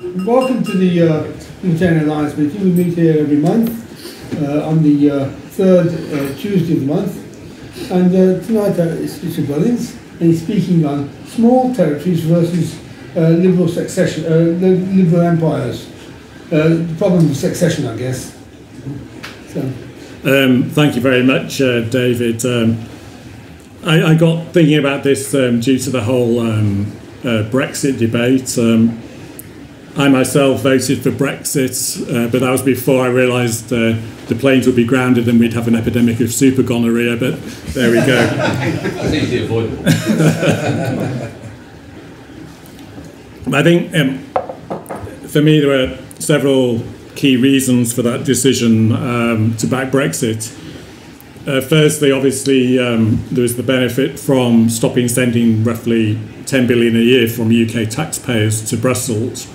Welcome to the uh, Libertarian Alliance meeting. We meet here every month uh, on the uh, third uh, Tuesday of the month. And uh, tonight uh, is Richard Wellings, and he's speaking on small territories versus uh, liberal secession, li- liberal empires. The problem of secession, I guess. So, Um, thank you very much, David. Um, I, I got thinking about this um, due to the whole um, Brexit debate. I myself voted for Brexit, uh, but that was before I realised uh, the planes would be grounded and we'd have an epidemic of super gonorrhea. But there we go. That's easily avoidable. I think um, for me there were several key reasons for that decision um, to back Brexit. Uh, firstly, obviously, um, there was the benefit from stopping sending roughly 10 billion a year from UK taxpayers to Brussels.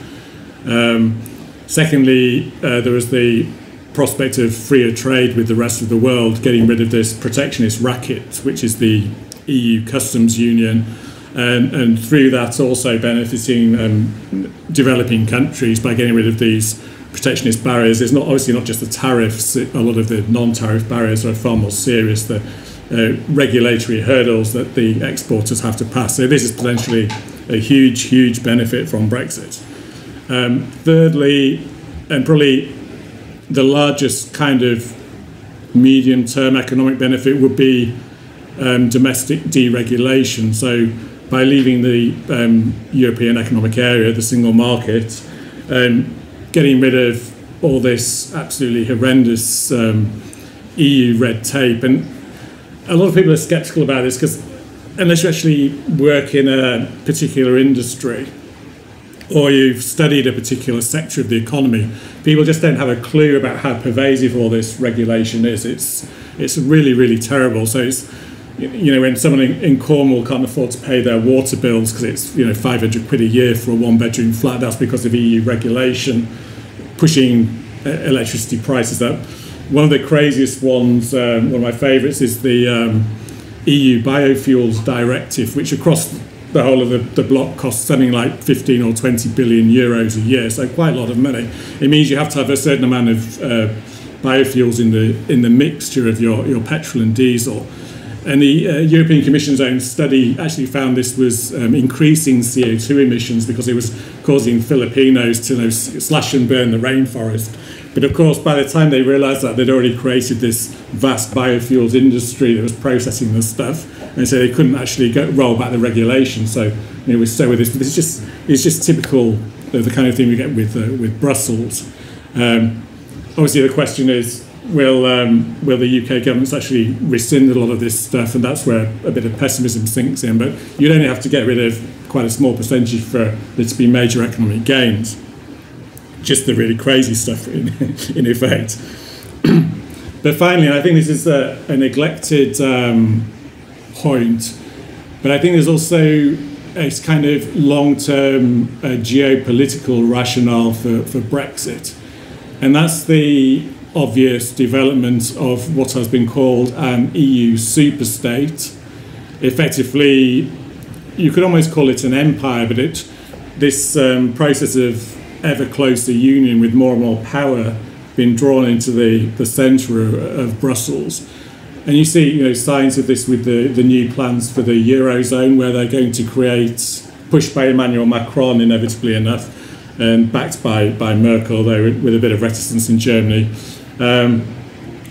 Um, secondly, uh, there was the prospect of freer trade with the rest of the world, getting rid of this protectionist racket, which is the EU customs union, and, and through that also benefiting um, developing countries by getting rid of these protectionist barriers. It's not obviously not just the tariffs. A lot of the non-tariff barriers are far more serious. The uh, regulatory hurdles that the exporters have to pass. So this is potentially a huge, huge benefit from Brexit. Um, thirdly, and probably the largest kind of medium-term economic benefit would be um, domestic deregulation. So by leaving the um, European Economic Area, the single market, um, getting rid of all this absolutely horrendous um, EU red tape. And a lot of people are skeptical about this because unless you actually work in a particular industry or you've studied a particular sector of the economy, people just don't have a clue about how pervasive all this regulation is. It's it's really really terrible. So it's you know when someone in, in Cornwall can't afford to pay their water bills because it's you know 500 quid a year for a one bedroom flat, that's because of EU regulation pushing electricity prices up. One of the craziest ones, um, one of my favourites, is the um, EU biofuels directive, which across the whole of the, the block costs something like 15 or 20 billion euros a year, so quite a lot of money. It means you have to have a certain amount of uh, biofuels in the in the mixture of your, your petrol and diesel. And the uh, European Commission's own study actually found this was um, increasing CO2 emissions because it was causing Filipinos to you know, slash and burn the rainforest. But of course, by the time they realised that, they'd already created this vast biofuels industry that was processing the stuff, and so they couldn't actually go, roll back the regulation. So you know, we're with this. But it's just it's just typical of the kind of thing we get with uh, with Brussels. Um, obviously, the question is. Will um, will the UK governments actually rescind a lot of this stuff, and that's where a bit of pessimism sinks in. But you'd only have to get rid of quite a small percentage for there to be major economic gains just the really crazy stuff in, in effect. but finally, I think this is a, a neglected um, point, but I think there's also a kind of long-term uh, geopolitical rationale for, for Brexit, and that's the obvious development of what has been called an EU superstate. Effectively, you could almost call it an empire, but it this um, process of ever closer union with more and more power being drawn into the, the centre of, of Brussels. And you see you know, signs of this with the, the new plans for the Eurozone, where they're going to create, pushed by Emmanuel Macron, inevitably enough, and backed by, by Merkel, though with a bit of reticence in Germany. Um,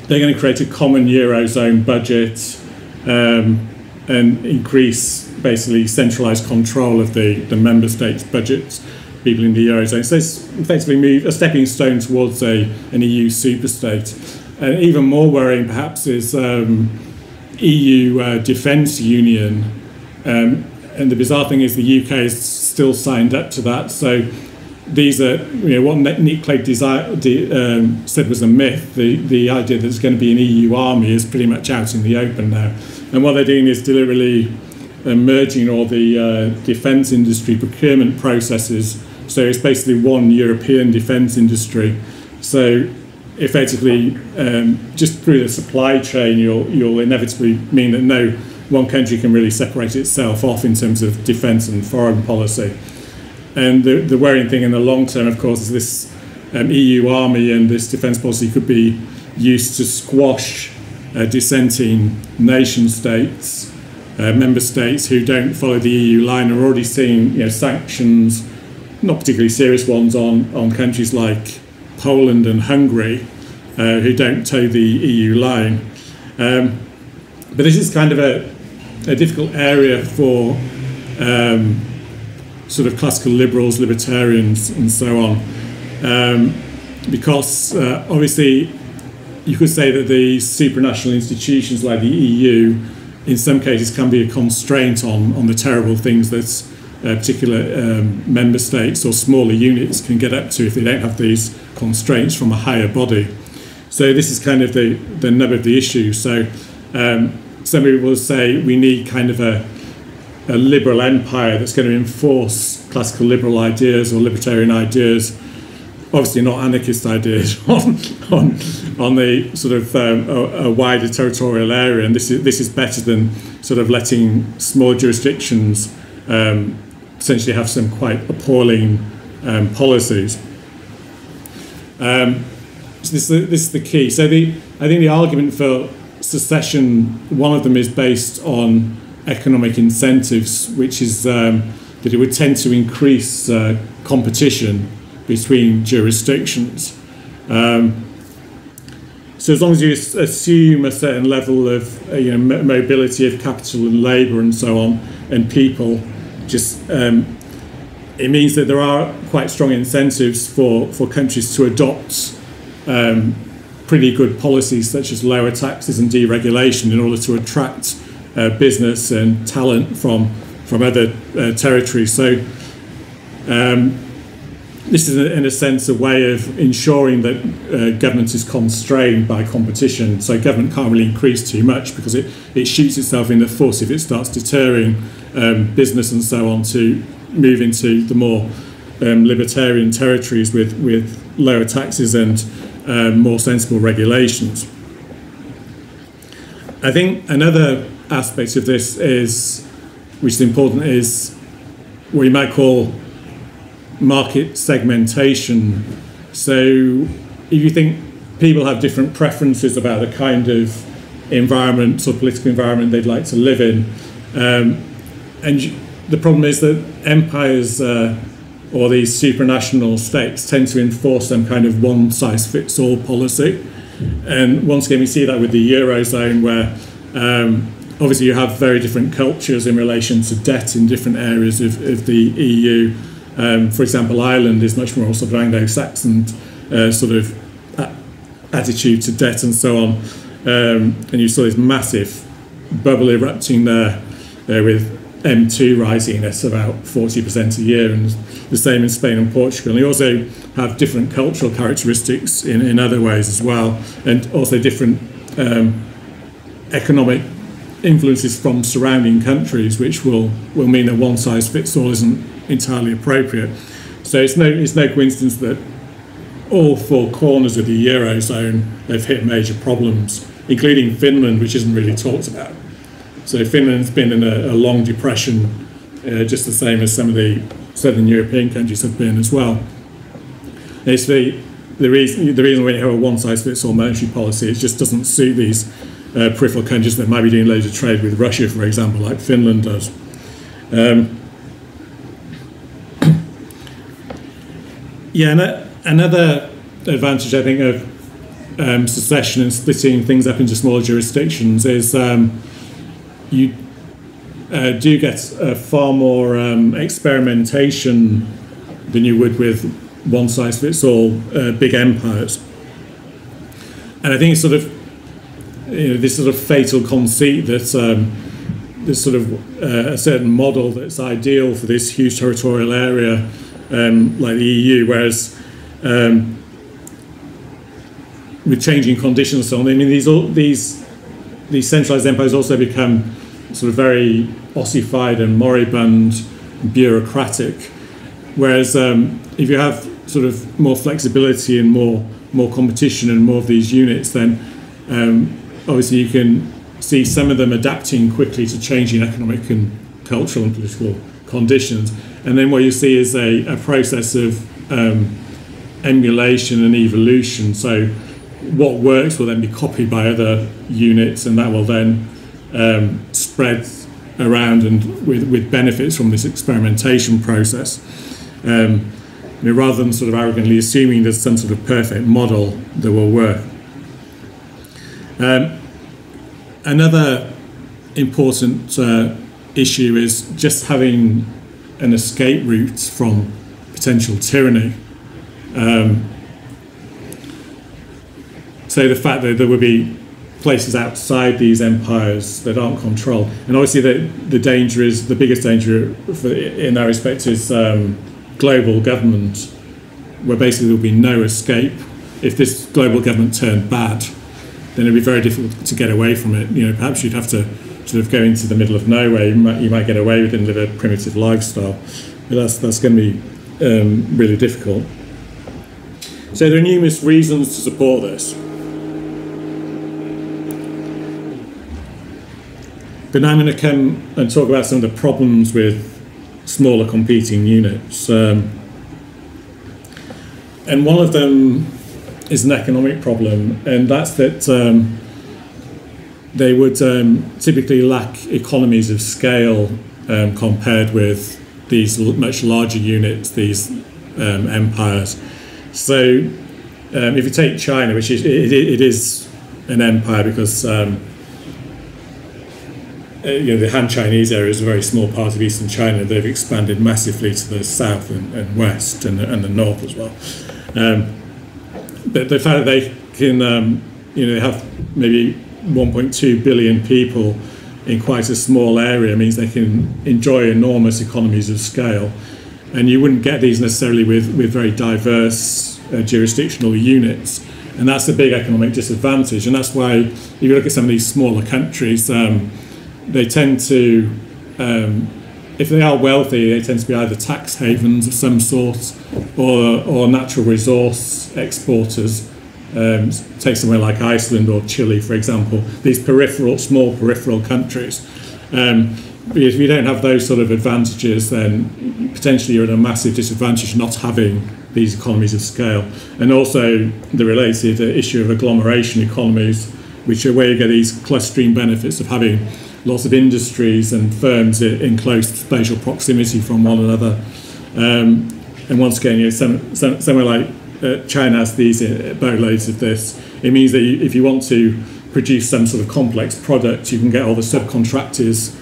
they're going to create a common Eurozone budget um, and increase basically centralised control of the, the member states' budgets people in the eurozone. So it's effectively move a stepping stone towards a an EU superstate. And even more worrying, perhaps, is um, EU uh, defence union. Um, and the bizarre thing is the UK is still signed up to that. So these are, you know, what Nick Clegg um, said was a myth. The, the idea that there's going to be an EU army is pretty much out in the open now. And what they're doing is deliberately uh, merging all the uh, defence industry procurement processes so it's basically one European defence industry. So effectively, um, just through the supply chain, you'll, you'll inevitably mean that no one country can really separate itself off in terms of defence and foreign policy. and the, the worrying thing in the long term, of course, is this um, EU army and this defence policy could be used to squash uh, dissenting nation states, uh, member states who don't follow the EU line are already seeing you know, sanctions, not particularly serious ones, on, on countries like Poland and Hungary uh, who don't toe the EU line. Um, but this is kind of a, a difficult area for um, sort of classical liberals, libertarians, and so on, um, because uh, obviously you could say that the supranational institutions like the EU, in some cases, can be a constraint on, on the terrible things that uh, particular um, member states or smaller units can get up to if they don't have these constraints from a higher body. So this is kind of the, the nub of the issue. So um, people will say we need kind of a, a liberal empire that's going to enforce classical liberal ideas or libertarian ideas obviously not anarchist ideas on on on the sort of um, a, a, wider territorial area, and this is this is better than sort of letting small jurisdictions um, essentially have some quite appalling um, policies. Um, so this, this is the key. So the I think the argument for secession, one of them is based on economic incentives, which is um, that it would tend to increase uh, competition between jurisdictions. Um, so as long as you assume a certain level of uh, you know, mobility of capital and labour and so on, and people, just um, it means that there are quite strong incentives for, for countries to adopt um, pretty good policies such as lower taxes and deregulation in order to attract uh, business and talent from from other uh, territories. So um, this is, in a sense, a way of ensuring that uh, government is constrained by competition. So government can't really increase too much because it, it shoots itself in the foot if it starts deterring um, business and so on to move into the more um, libertarian territories with, with lower taxes and um, more sensible regulations. I think another aspect of this is, which is important, is what you might call market segmentation. So if you think people have different preferences about the kind of environment or political environment they'd like to live in, um, and the problem is that empires uh, or these supranational states tend to enforce some kind of one size fits all policy. And once again, we see that with the Eurozone, where um, obviously you have very different cultures in relation to debt in different areas of, of the EU. Um, for example, Ireland is much more sort of Anglo-Saxon uh, sort of attitude to debt and so on. Um, and you saw this massive bubble erupting there uh, with M2 rising at about 40% a year, and the same in Spain and Portugal. And you also have different cultural characteristics in, in other ways as well, and also different um, economic influences from surrounding countries, which will, will mean that one size fits all isn't entirely appropriate. So it's no, it's no coincidence that all four corners of the Eurozone have hit major problems, including Finland, which isn't really talked about. So Finland's been in a, a long depression, uh, just the same as some of the southern European countries have been as well. It's the, the, reason, the reason we have a one-size-fits-all monetary policy, it just doesn't suit these uh, peripheral countries that might be doing loads of trade with Russia, for example, like Finland does. Um, Yeah, and a, another advantage I think of um, secession and splitting things up into smaller jurisdictions is um, you uh, do get far more um, experimentation than you would with one size fits all uh, big empires. And I think it's sort of you know, this sort of fatal conceit that um, this sort of uh, a certain model that's ideal for this huge territorial area um, like the EU, whereas um, with changing conditions and so on, I mean these all, these these centralized empires also become sort of very ossified and moribund, bureaucratic. Whereas um, if you have sort of more flexibility and more more competition and more of these units, then um, obviously you can see some of them adapting quickly to changing economic and cultural and political conditions And then what you see is a, a process of um, emulation and evolution. So what works will then be copied by other units, and that will then um, spread around and with, with benefits from this experimentation process. Um, I mean, rather than sort of arrogantly assuming there's some sort of perfect model that will work. Um, another important uh, issue is just having an escape route from potential tyranny. Um, so the fact that there would be places outside these empires that aren't controlled, and obviously the the danger is the biggest danger for, in that respect is um, global government, where basically there will be no escape. If this global government turned bad, then it'd be very difficult to get away from it. You know, perhaps you'd have to sort of go into the middle of nowhere. You might, you might get away with it and live a primitive lifestyle, but that's that's going to be um, really difficult. So there are numerous reasons to support this. But now I'm going to come and talk about some of the problems with smaller competing units. Um, and one of them is an economic problem, and that's that um, they would um, typically lack economies of scale um, compared with these much larger units, these um, empires. So, um, if you take China, which is it, it is an empire because um, uh, you know the Han Chinese area is a very small part of eastern China. They've expanded massively to the south and, and west and, and, the north as well. Um, but the fact that they can, you know, have maybe 1.2 billion people in quite a small area means they can enjoy enormous economies of scale. And you wouldn't get these necessarily with, with very diverse uh, jurisdictional units. And that's a big economic disadvantage. And that's why if you look at some of these smaller countries, um, they tend to, um, if they are wealthy, they tend to be either tax havens of some sort or, or natural resource exporters um, take somewhere like Iceland or Chile, for example, these peripheral, small peripheral countries. Um, if you don't have those sort of advantages, then potentially you're at a massive disadvantage not having these economies of scale. And also the related issue of agglomeration economies, which are where you get these clustering benefits of having lots of industries and firms in close spatial proximity from one another. Um, and once again, you know, some, some, somewhere like uh, China has these uh, boatloads of this. It means that you, if you want to produce some sort of complex product, you can get all the subcontractors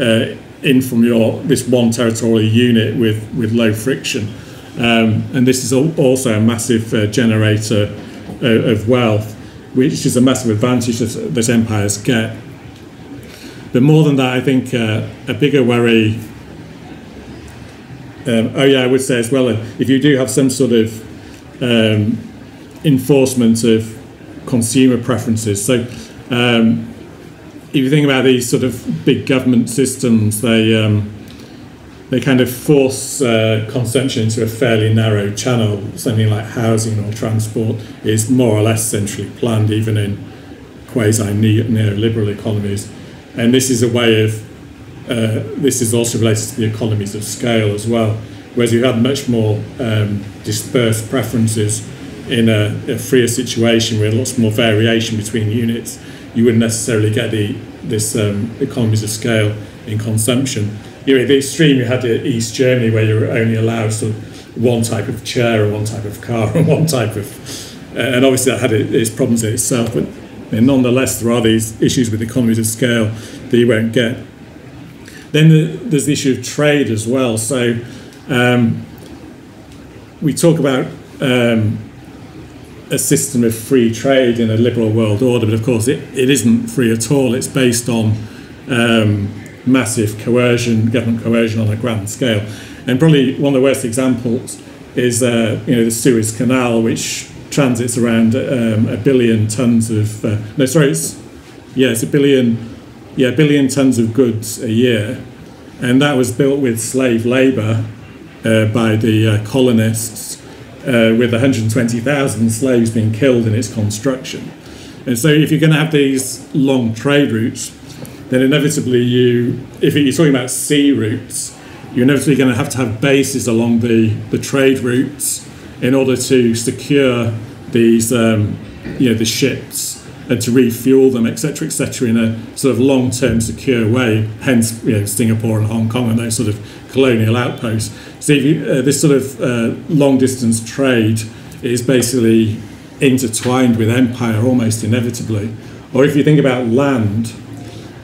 uh, in from your this one territorial unit with, with low friction. Um, and this is also a massive uh, generator uh, of wealth, which is a massive advantage that, that empires get. But more than that, I think uh, a bigger worry. Um, oh yeah, I would say as well. If you do have some sort of um, enforcement of consumer preferences. So, um, if you think about these sort of big government systems, they um, they kind of force uh, consumption into a fairly narrow channel. Something like housing or transport is more or less centrally planned, even in quasi neoliberal economies. And this is a way of uh, this is also related to the economies of scale as well. Whereas you have much more um, dispersed preferences in a, a, freer situation with lots more variation between units, you wouldn't necessarily get the this um, economies of scale in consumption. You know, the extreme, you had East Germany where you were only allowed sort of one type of chair and one type of car and one type of, uh, and obviously that had its problems in itself. But nonetheless, there are these issues with economies of scale that you won't get. Then the, there's the issue of trade as well. So um, we talk about um, a system of free trade in a liberal world order, but of course it, it isn't free at all. It's based on um, massive coercion, government coercion on a grand scale. And probably one of the worst examples is uh, you know the Suez Canal, which transits around um, a billion tons of uh, no sorry it's yeah it's a billion yeah billion tons of goods a year, and that was built with slave labour by the uh, colonists, uh, with 120,000 slaves being killed in its construction. And so, if you're going to have these long trade routes, then inevitably you, if you're talking about sea routes, you're inevitably going to have to have bases along the, the trade routes in order to secure these, um, you know, the ships and to refuel them, etc., etc., in a sort of long-term secure way. Hence, you know, Singapore and Hong Kong and those sort of colonial outposts. So you, uh, this sort of uh, long-distance trade is basically intertwined with empire almost inevitably. Or if you think about land,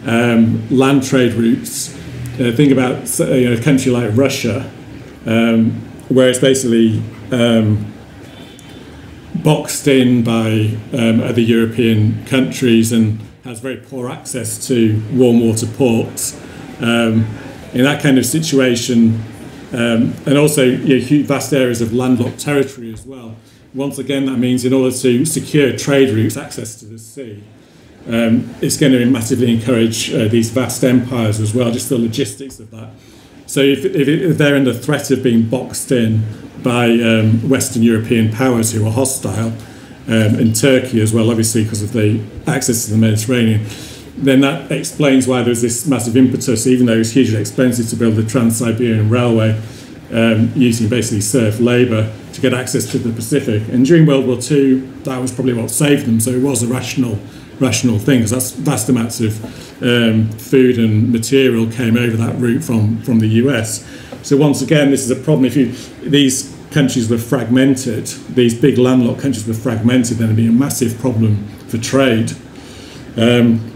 um, land trade routes, uh, think about uh, you know, a country like Russia, um, where it's basically um, boxed in by um, other European countries and has very poor access to warm water ports. Um, in that kind of situation, um, and also you know, vast areas of landlocked territory as well. Once again, that means in order to secure trade routes, access to the sea, um, it's going to massively encourage uh, these vast empires as well, just the logistics of that. So if, if, if they're under threat of being boxed in by um, Western European powers who are hostile, um, and Turkey as well, obviously because of the access to the Mediterranean, then that explains why there's this massive impetus, even though it's hugely expensive to build the Trans-Siberian Railway, um, using basically serf labour to get access to the Pacific. And during World War II, that was probably what saved them. So it was a rational, rational thing because that's vast amounts of um, food and material came over that route from from the US. So once again, this is a problem. If you these countries were fragmented, these big landlocked countries were fragmented, then it'd be a massive problem for trade. Um,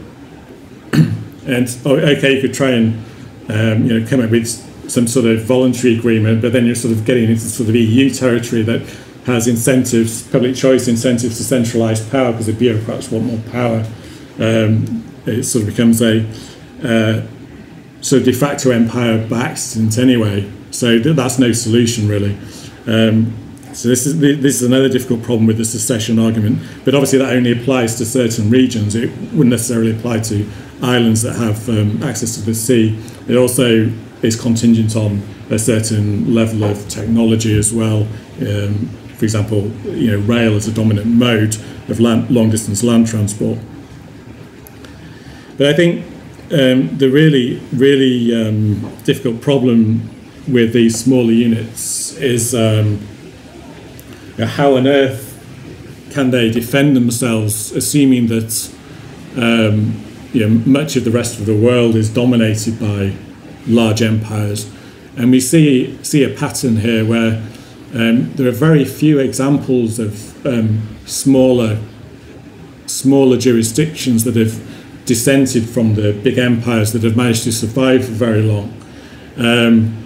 and oh, okay, you could try and um, you know come up with some sort of voluntary agreement, but then you're sort of getting into sort of EU territory that has incentives, public choice incentives to centralised power because the bureaucrats want more power. Um, it sort of becomes a uh, sort of de facto empire by accident anyway. So th- that's no solution really. Um, so this is this is another difficult problem with the secession argument. But obviously that only applies to certain regions. It wouldn't necessarily apply to islands that have um, access to the sea. It also is contingent on a certain level of technology as well. Um, for example, you know, rail is a dominant mode of land, long distance land transport. But I think um, the really, really um, difficult problem with these smaller units is um, you know, how on earth can they defend themselves, assuming that um, you know, much of the rest of the world is dominated by large empires. And we see, see a pattern here where um, there are very few examples of um, smaller, smaller jurisdictions that have dissented from the big empires that have managed to survive for very long. Um,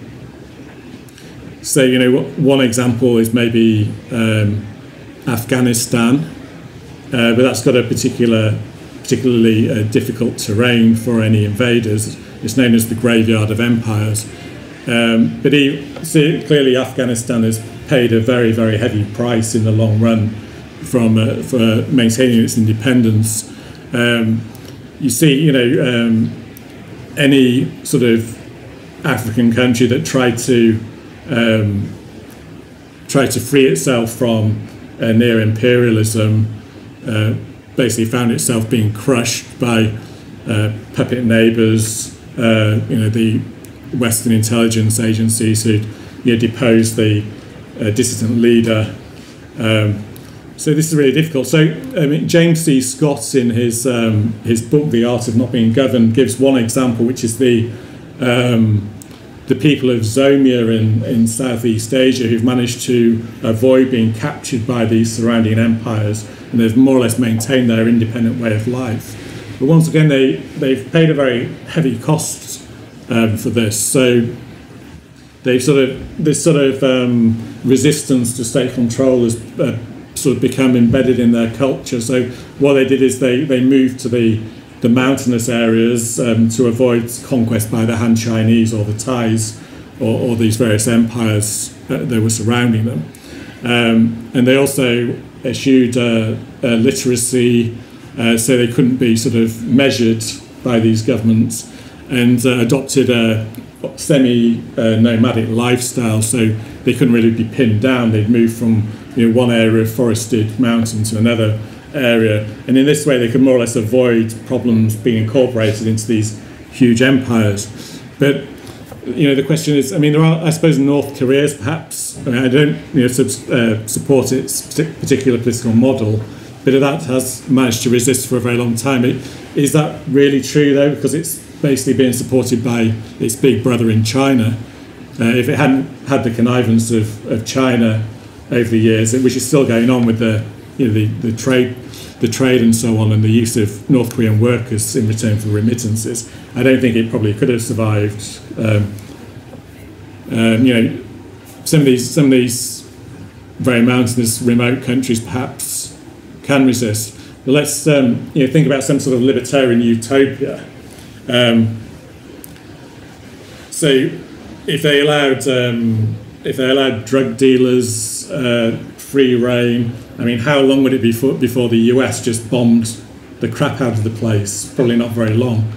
so, you know, one example is maybe um, Afghanistan, uh, but that's got a particular, particularly uh, difficult terrain for any invaders. It's known as the graveyard of empires. Um, but he, clearly, Afghanistan has paid a very, very heavy price in the long run from uh, for maintaining its independence. Um, you see, you know, um, any sort of African country that tried to um, try to free itself from uh, near imperialism uh, basically found itself being crushed by uh, puppet neighbours, uh, you know, the Western intelligence agencies who you know, deposed the uh, dissident leader. Um, so this is really difficult. So I mean, James C. Scott, in his um, his book *The Art of Not Being Governed*, gives one example, which is the um, the people of Zomia in, in Southeast Asia who've managed to avoid being captured by these surrounding empires, and they've more or less maintained their independent way of life. But once again, they, they've paid a very heavy cost um, for this. So they've sort of, this sort of um, resistance to state control has uh, sort of become embedded in their culture. So what they did is they, they moved to the, the mountainous areas um, to avoid conquest by the Han Chinese or the Thais or, or these various empires that, that were surrounding them. Um, and they also eschewed uh, uh, literacy uh, so they couldn't be sort of measured by these governments, and uh, adopted a semi-nomadic lifestyle. So they couldn't really be pinned down. They'd move from you know, one area of forested mountain to another area, and in this way they could more or less avoid problems being incorporated into these huge empires. But you know, the question is, I mean, there are, I suppose, North Korea's perhaps, I mean, I don't you know, sub, uh, support its particular political model, but that has managed to resist for a very long time. It, is that really true, though? Because it's basically being supported by its big brother in China. Uh, if it hadn't had the connivance of, of China over the years, which is still going on with the, you know, the, the trade the trade and so on and the use of North Korean workers in return for remittances, I don't think it probably could have survived. Um, um, you know, some of these some of these very mountainous, remote countries perhaps can resist. But let's um, you know think about some sort of libertarian utopia. Um, so, if they allowed um, if they allowed drug dealers uh, free rein, I mean, how long would it be for, before the US just bombed the crap out of the place? Probably not very long.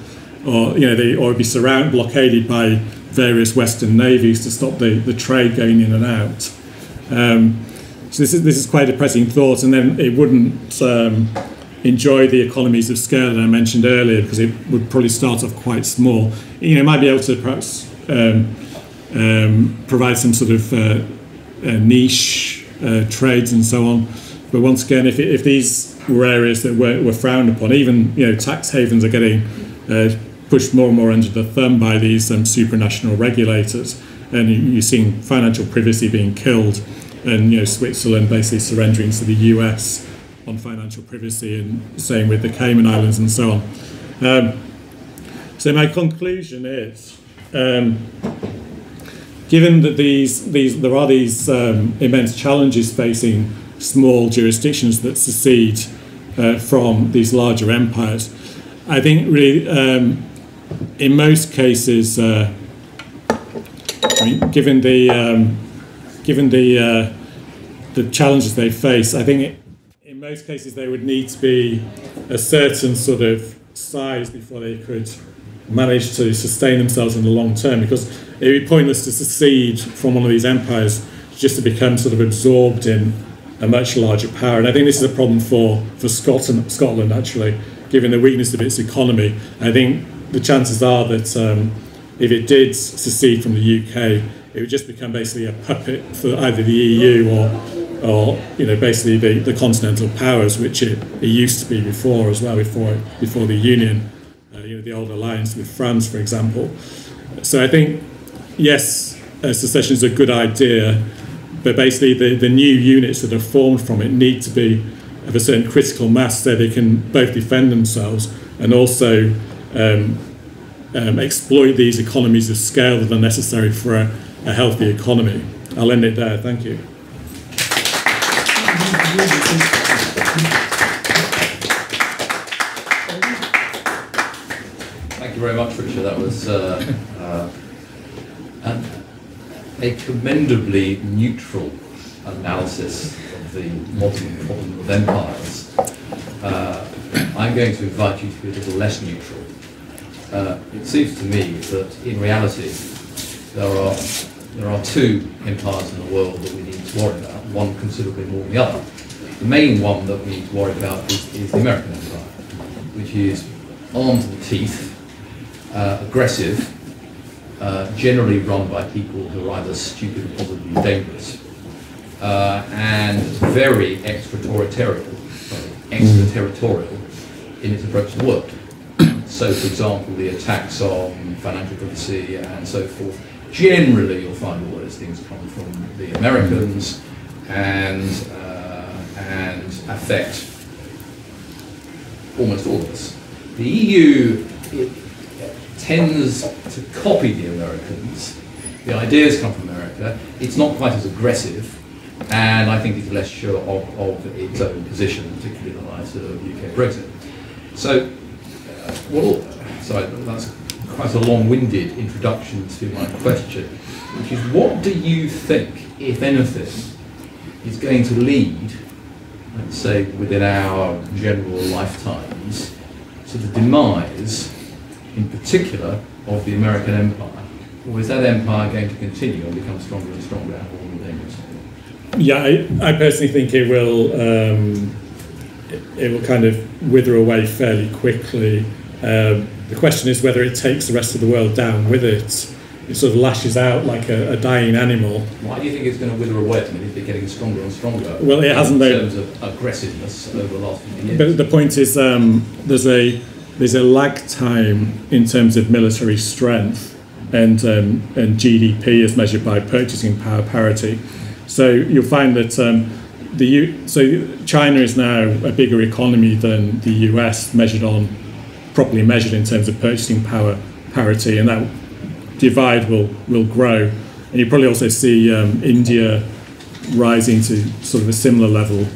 Or, you know, they, or be surrounded, blockaded by various Western navies to stop the, the trade going in and out. Um, so this is, this is quite a depressing thought, and then it wouldn't um, enjoy the economies of scale that I mentioned earlier because it would probably start off quite small. You know, it might be able to perhaps um, um, provide some sort of uh, niche uh, trades and so on but once again, if, if these were areas that were, were frowned upon, even you know tax havens are getting uh, pushed more and more under the thumb by these um, supranational regulators, and you, are seeing financial privacy being killed, and you know Switzerland basically surrendering to the US on financial privacy, and same with the Cayman Islands and so on. Um, so my conclusion is. Um, given that these, these, there are these um, immense challenges facing small jurisdictions that secede uh, from these larger empires. I think really, um, in most cases, uh, I mean, given the um, given the uh, the challenges they face, I think it, in most cases they would need to be a certain sort of size before they could manage to sustain themselves in the long term. Because it would be pointless to secede from one of these empires just to become sort of absorbed in a much larger power. And I think this is a problem for, for Scotland, Scotland, actually, given the weakness of its economy. I think the chances are that um, if it did secede from the UK, it would just become basically a puppet for either the EU or, or you know, basically the, the continental powers, which it, it used to be before as well, before, before the Union, uh, you know, the old alliance with France, for example. So I think, yes, secession is a good idea, but basically the, the new units that are formed from it need to be of a certain critical mass so they can both defend themselves and also um, um, exploit these economies of scale that are necessary for a, a healthy economy. I'll end it there. Thank you. Thank you very much, Richard. That was uh, uh, a commendably neutral analysis of the modern problem of empires. Uh, I'm going to invite you to be a little less neutral. Uh, it seems to me that in reality there are there are two empires in the world that we need to worry about, one considerably more than the other. The main one that we need to worry about is, is the American empire, which is armed to the teeth, uh, aggressive, uh, generally run by people who are either stupid or probably dangerous, uh, and very extraterritorial, extraterritorial in its approach to the world. so, for example, the attacks on financial privacy and so forth, generally you'll find all those things come from the Americans and, uh, and affect almost all of us. The EU, it, tends to copy the Americans. The ideas come from America. It's not quite as aggressive, and I think it's less sure of, of its own position, particularly in the light of UK Brexit. So, uh, what, sorry, that's quite a long-winded introduction to my question, which is what do you think, if anything, is going to lead, let's say, within our general lifetimes, to the demise in particular of the American empire? Or is that empire going to continue and become stronger and stronger and more and more dangerous? Yeah, I, I personally think it will um, it, it, will kind of wither away fairly quickly. Um, the question is whether it takes the rest of the world down with it. it sort of lashes out like a, a dying animal. Why do you think it's going to wither away? I mean, it's been getting stronger and stronger. Well, it hasn't, in though. terms of aggressiveness over the last few years. But the point is, um, there's a there's a lag time in terms of military strength and um, and GDP as measured by purchasing power parity. So you'll find that um, the U- so China is now a bigger economy than the US measured on properly measured in terms of purchasing power parity, and that divide will will grow. And you probably also see um, India rising to sort of a similar level,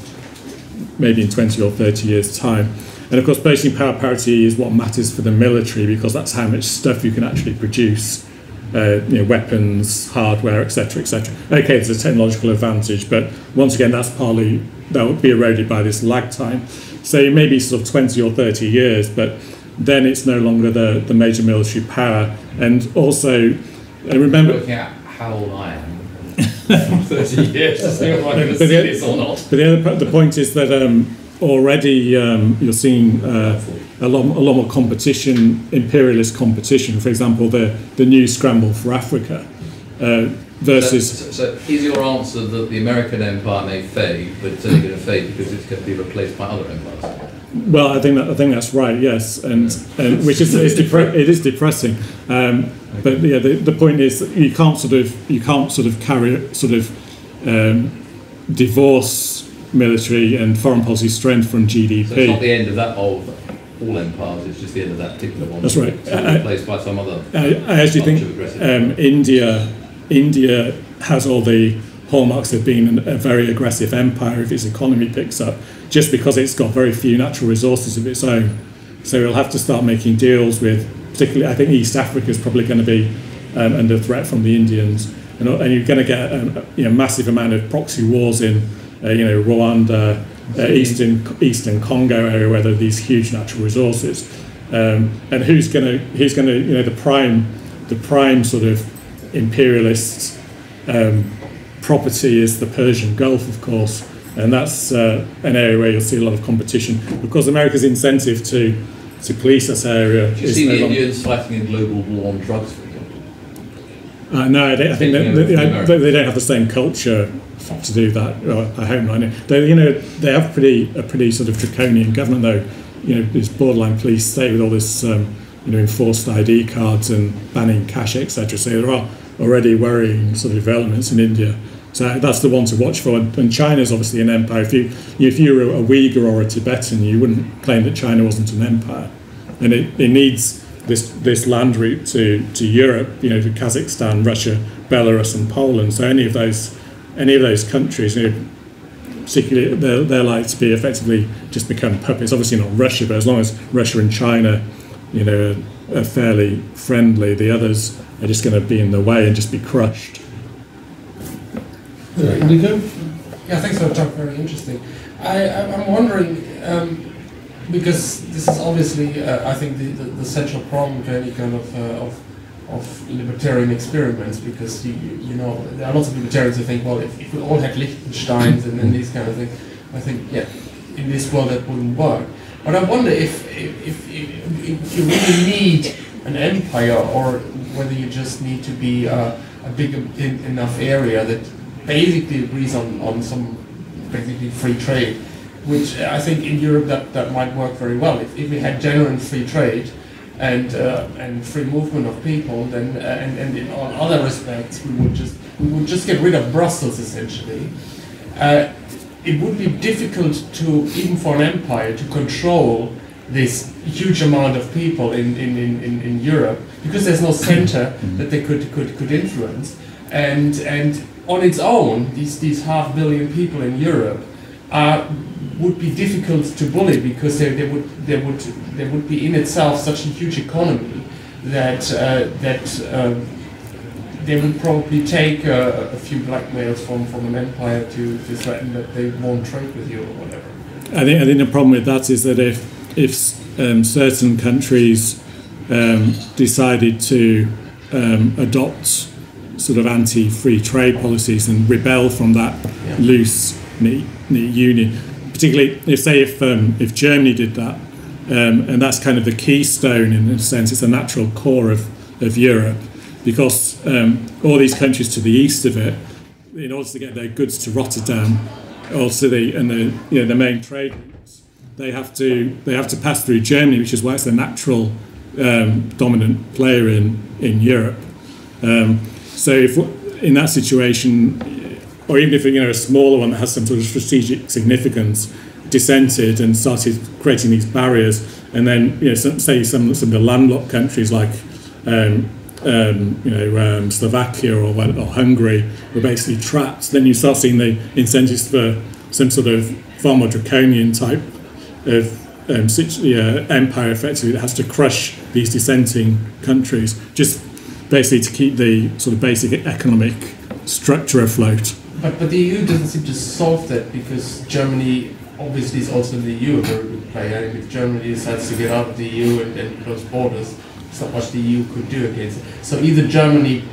maybe in 20 or 30 years' time. And of course, purchasing power parity is what matters for the military because that's how much stuff you can actually produce. Uh, you know, weapons, hardware, etc., etc. Okay, there's a technological advantage, but once again, that's partly that will be eroded by this lag time. So maybe sort of 20 or 30 years, but then it's no longer the, the major military power. And also, uh, remember, looking at how old I am. 30 years to see if I can But see the- this or not. But the other the point is that um, already um, you're seeing uh, a lot a lot more competition, imperialist competition. For example, the the new scramble for Africa uh, versus. So, so, so is your answer that the American empire may fade, but it's only going to fade because it's going to be replaced by other empires? Well, I think that I think that's right. Yes, and, and which is it's depre- it is depressing. Um, but yeah, the, the point is that you can't sort of you can't sort of carry sort of um, divorce military and foreign policy strength from GDP. So it's not the end of that of all empires, it's just the end of that particular one. That's right. So replaced by some other. I, I actually think um, India, India has all the hallmarks of being a very aggressive empire if its economy picks up, just because it's got very few natural resources of its own. So it'll have to start making deals with, particularly, I think East Africa is probably going to be um, under threat from the Indians, and, and you're going to get um, you know, massive amount of proxy wars in, you know, Rwanda, uh, eastern eastern Congo area where there are these huge natural resources, um, and who's going to who's going to you know the prime the prime sort of imperialist um, property is the Persian Gulf, of course, and that's uh, an area where you'll see a lot of competition because America's incentive to to police this area Do you is see no the Indians fighting a global war on drugs? Uh, no, I, I think Taking that, you know, they, they don't have the same culture to do that. Well, I hope not. They, you know, they have pretty a pretty sort of draconian government, though. You know, this borderline police state with all this, um, you know, enforced ID cards and banning cash, etc. So there are already worrying sort of developments in India. So that's the one to watch for. And, and China's obviously an empire. If you if you were a Uyghur or a Tibetan, you wouldn't claim that China wasn't an empire, and it, it needs this this land route to, to Europe, you know, to Kazakhstan, Russia, Belarus, and Poland. So any of those any of those countries, you know, particularly they're, they're like to be effectively just become puppets. Obviously not Russia, but as long as Russia and China, you know, are, are fairly friendly, the others are just going to be in the way and just be crushed. Indigo? Yeah, thanks for the talk. Very interesting. I, I- I'm wondering um, because this is obviously, uh, I think, the, the, the central problem to any kind of uh, of, of libertarian experiments. Because you, you know there are lots of libertarians who think, well, if, if we all had Liechtensteins and, and these kind of things, I think, yeah, in this world that wouldn't work. But I wonder if if, if, if, if you really need an empire or whether you just need to be uh, a big enough area that basically agrees on, on some basically free trade, which I think in Europe that, that might work very well. If, if we had genuine free trade and uh, and free movement of people, then uh, and, and in all other respects we would just we would just get rid of Brussels essentially. Uh, it would be difficult to even for an empire to control this huge amount of people in, in, in, in, in Europe because there's no center that they could, could, could influence. And, and on its own, these, these half billion people in Europe are, would be difficult to bully because there, they, would, they, would, they would be in itself such a huge economy that, uh, that um, they would probably take uh, a few blackmails from, from an empire to, to threaten that they won't trade with you or whatever. I think I think the problem with that is that if if um, certain countries um, decided to um, adopt sort of anti-free trade policies and rebel from that Yeah. loose knit union, particularly if say if um, if Germany did that, um, and that's kind of the keystone in a sense, it's a natural core of, of Europe. because um, all these countries to the east of it, in order to get their goods to Rotterdam, also the and the you know the main trade routes, they have to they have to pass through Germany, which is why it's the natural um, dominant player in in Europe. Um, so if in that situation, or even if you know a smaller one that has some sort of strategic significance, dissented and started creating these barriers, and then you know some, say some some of the landlocked countries like. Um, um, you know, um, Slovakia or, or Hungary were basically trapped, then you start seeing the incentives for some sort of far more draconian type of um, uh, empire, effectively, that has to crush these dissenting countries, just basically to keep the sort of basic economic structure afloat. But, but the EU doesn't seem to solve that because Germany obviously is also in the EU a very big player. If Germany decides to get out of the EU and, and close borders, it's not much the EU could do against it. So either Germany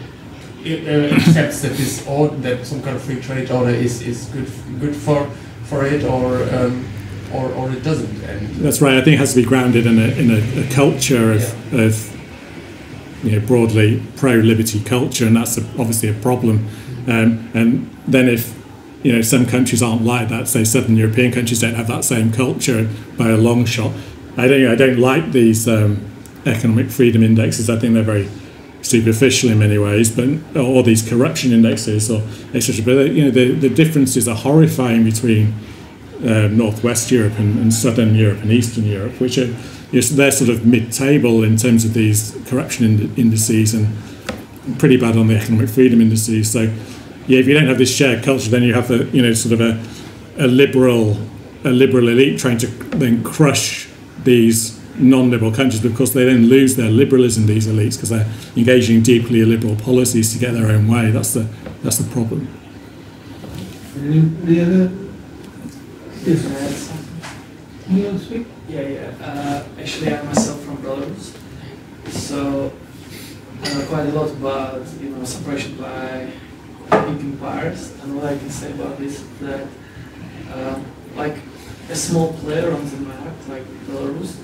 uh, accepts that this order, that some kind of free trade order is, is good good for for it, or um, or, or it doesn't. And That's right. I think it has to be grounded in a in a, a culture of, yeah. of you know broadly pro liberty culture, and that's a, obviously a problem. Um, and then if you know some countries aren't like that, say Southern European countries don't have that same culture by a long shot. I don't I don't like these. Um, economic freedom indexes. I think they're very superficial in many ways, but all these corruption indexes or etc. But you know the, the differences are horrifying between uh, Northwest Europe and, and, Southern Europe and Eastern Europe, which are you know, they're sort of mid-table in terms of these corruption ind- indices and pretty bad on the economic freedom indices. So yeah, if you don't have this shared culture, then you have a you know sort of a, a liberal a liberal elite trying to then crush these non-liberal countries, because they then lose their liberalism. These elites because they're engaging deeply illiberal policies to get their own way. That's the that's the problem. Any other? Yes. You want to speak? Yeah, yeah. Uh, actually, I'm myself from Belarus, so I know quite a lot about you know separation by big empires, and what I can say about this is that um, like a small player on the map, like Belarus,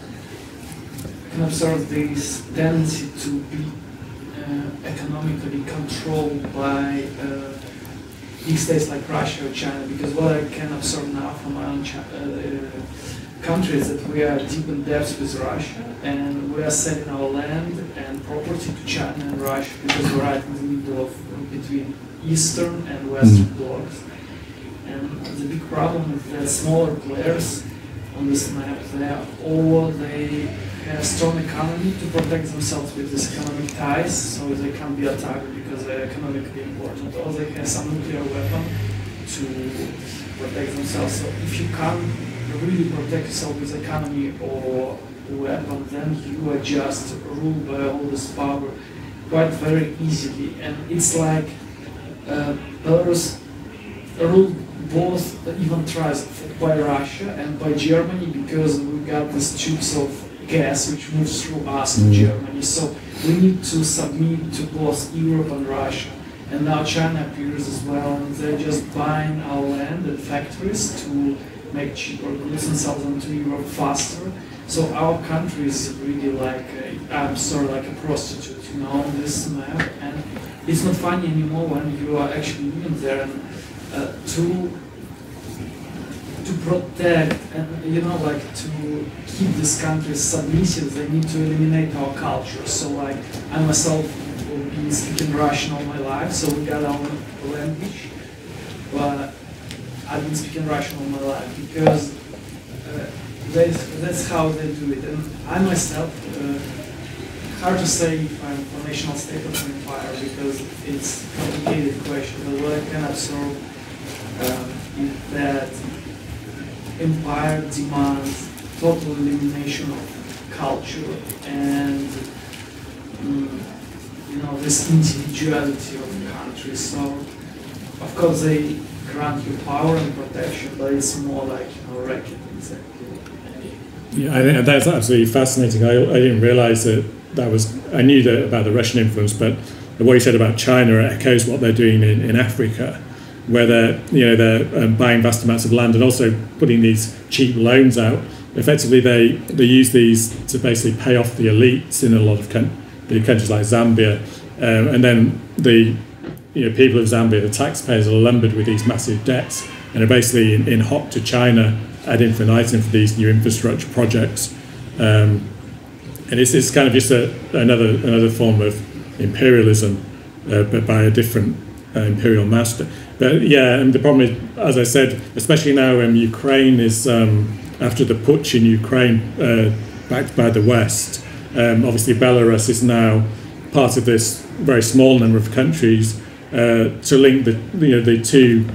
can observe this tendency to be uh, economically controlled by uh, big states like Russia or China, because what I can observe now from my own uh, uh, country is that we are deep in debt with Russia, and we are selling our land and property to China and Russia because we're right in the middle of between eastern and western mm. blocks. And the big problem is that smaller players on this map, they are all they a strong economy to protect themselves with these economic ties, so they can't be attacked because they're economically important, or they have some nuclear weapon to protect themselves. So if you can't really protect yourself with economy or weapon, then you are just ruled by all this power quite very easily. And it's like uh, Belarus ruled both, even tries by Russia and by Germany because we got these tubes of gas which moves through us in mm. Germany. So we need to submit to both Europe and Russia. And now China appears as well, and they're just buying our land and factories to make cheaper goods and sell them to Europe faster. So our country is really like a, I'm sorry, like a prostitute, you know, on this map. And it's not funny anymore when you are actually living there. And uh, to to protect and you know like to keep this country submissive they need to eliminate our culture so like i myself will be speaking russian all my life so we got our language but i've been speaking russian all my life because that's, that's how they do it and i myself uh, hard to say if i'm for national state or empire because it's a complicated question but what i can observe um, is that empire demands total elimination of culture and um, you know this individuality of the country. So of course they grant you power and protection, but it's more like you know wrecking exactly. Yeah, think that's absolutely fascinating. I, I didn't realise that that was. I knew that about the Russian influence, but what you said about China echoes what they're doing in, in Africa where they're you know they're um, buying vast amounts of land and also putting these cheap loans out. Effectively, they they use these to basically pay off the elites in a lot of con- countries like Zambia, Um, and then the you know, people of Zambia, the taxpayers, are lumbered with these massive debts and are basically in, in hock to China ad infinitum for these new infrastructure projects. Um, and it's, it's kind of just a, another another form of imperialism, uh, but by a different uh, imperial master. But yeah, and the problem is, as I said, especially now um, Ukraine is um, after the putsch in Ukraine, uh, backed by the West. Um, obviously, Belarus is now part of this very small number of countries uh, to link the you know the two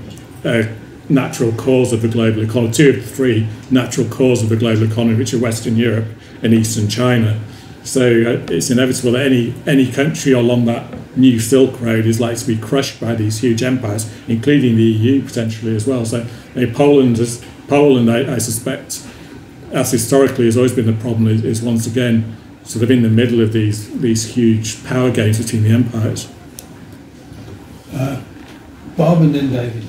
uh, natural cause of the global economy, two of the three natural cause of the global economy, which are Western Europe and Eastern China. So uh, it's inevitable that any any country along that new Silk Road is likely to be crushed by these huge empires, including the EU potentially as well. So Poland has Poland, I, I suspect, as historically has always been the problem, is, is once again sort of in the middle of these these huge power games between the empires. Uh, Bob and then David.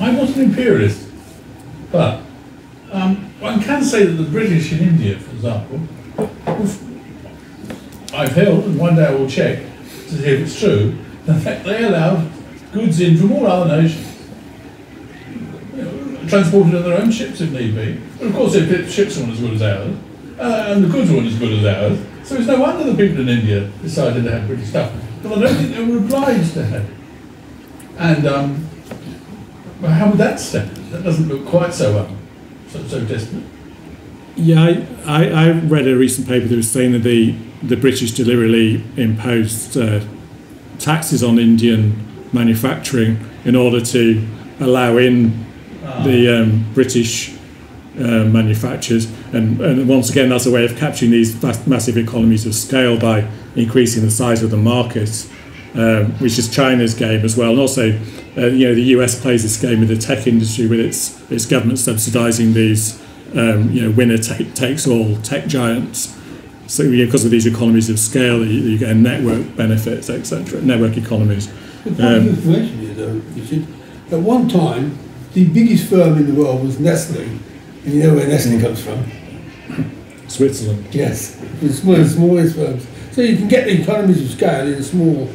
I'm not an imperialist, but um, one can say that the British in India, for example, I've held, and one day I will check to see if it's true, the fact they allowed goods in from all other nations, you know, transported on their own ships if need be. But of course, their ships weren't as good as ours, uh, and the goods weren't as good as ours. So it's no wonder the people in India decided to have British stuff. But I don't think they were obliged to have it. And um, well, how would that stand? That doesn't look quite so um, so, so desperate. Yeah, I, I, I read a recent paper that was saying that the, the British deliberately imposed uh, taxes on Indian manufacturing in order to allow in the um, British uh, manufacturers. And, and once again, that's a way of capturing these vast, massive economies of scale by increasing the size of the market, um, which is China's game as well. And also, uh, you know, the US plays this game with the tech industry with its, its government subsidizing these um, you know, winner take, takes all tech giants. So yeah, because of these economies of scale, you, you get network benefits, etc. Network economies. The point information here, though, Richard, at one time, the biggest firm in the world was Nestle. And you know where Nestle comes from? Switzerland. Yes, it's one of the smallest firms. So you can get the economies of scale in a small.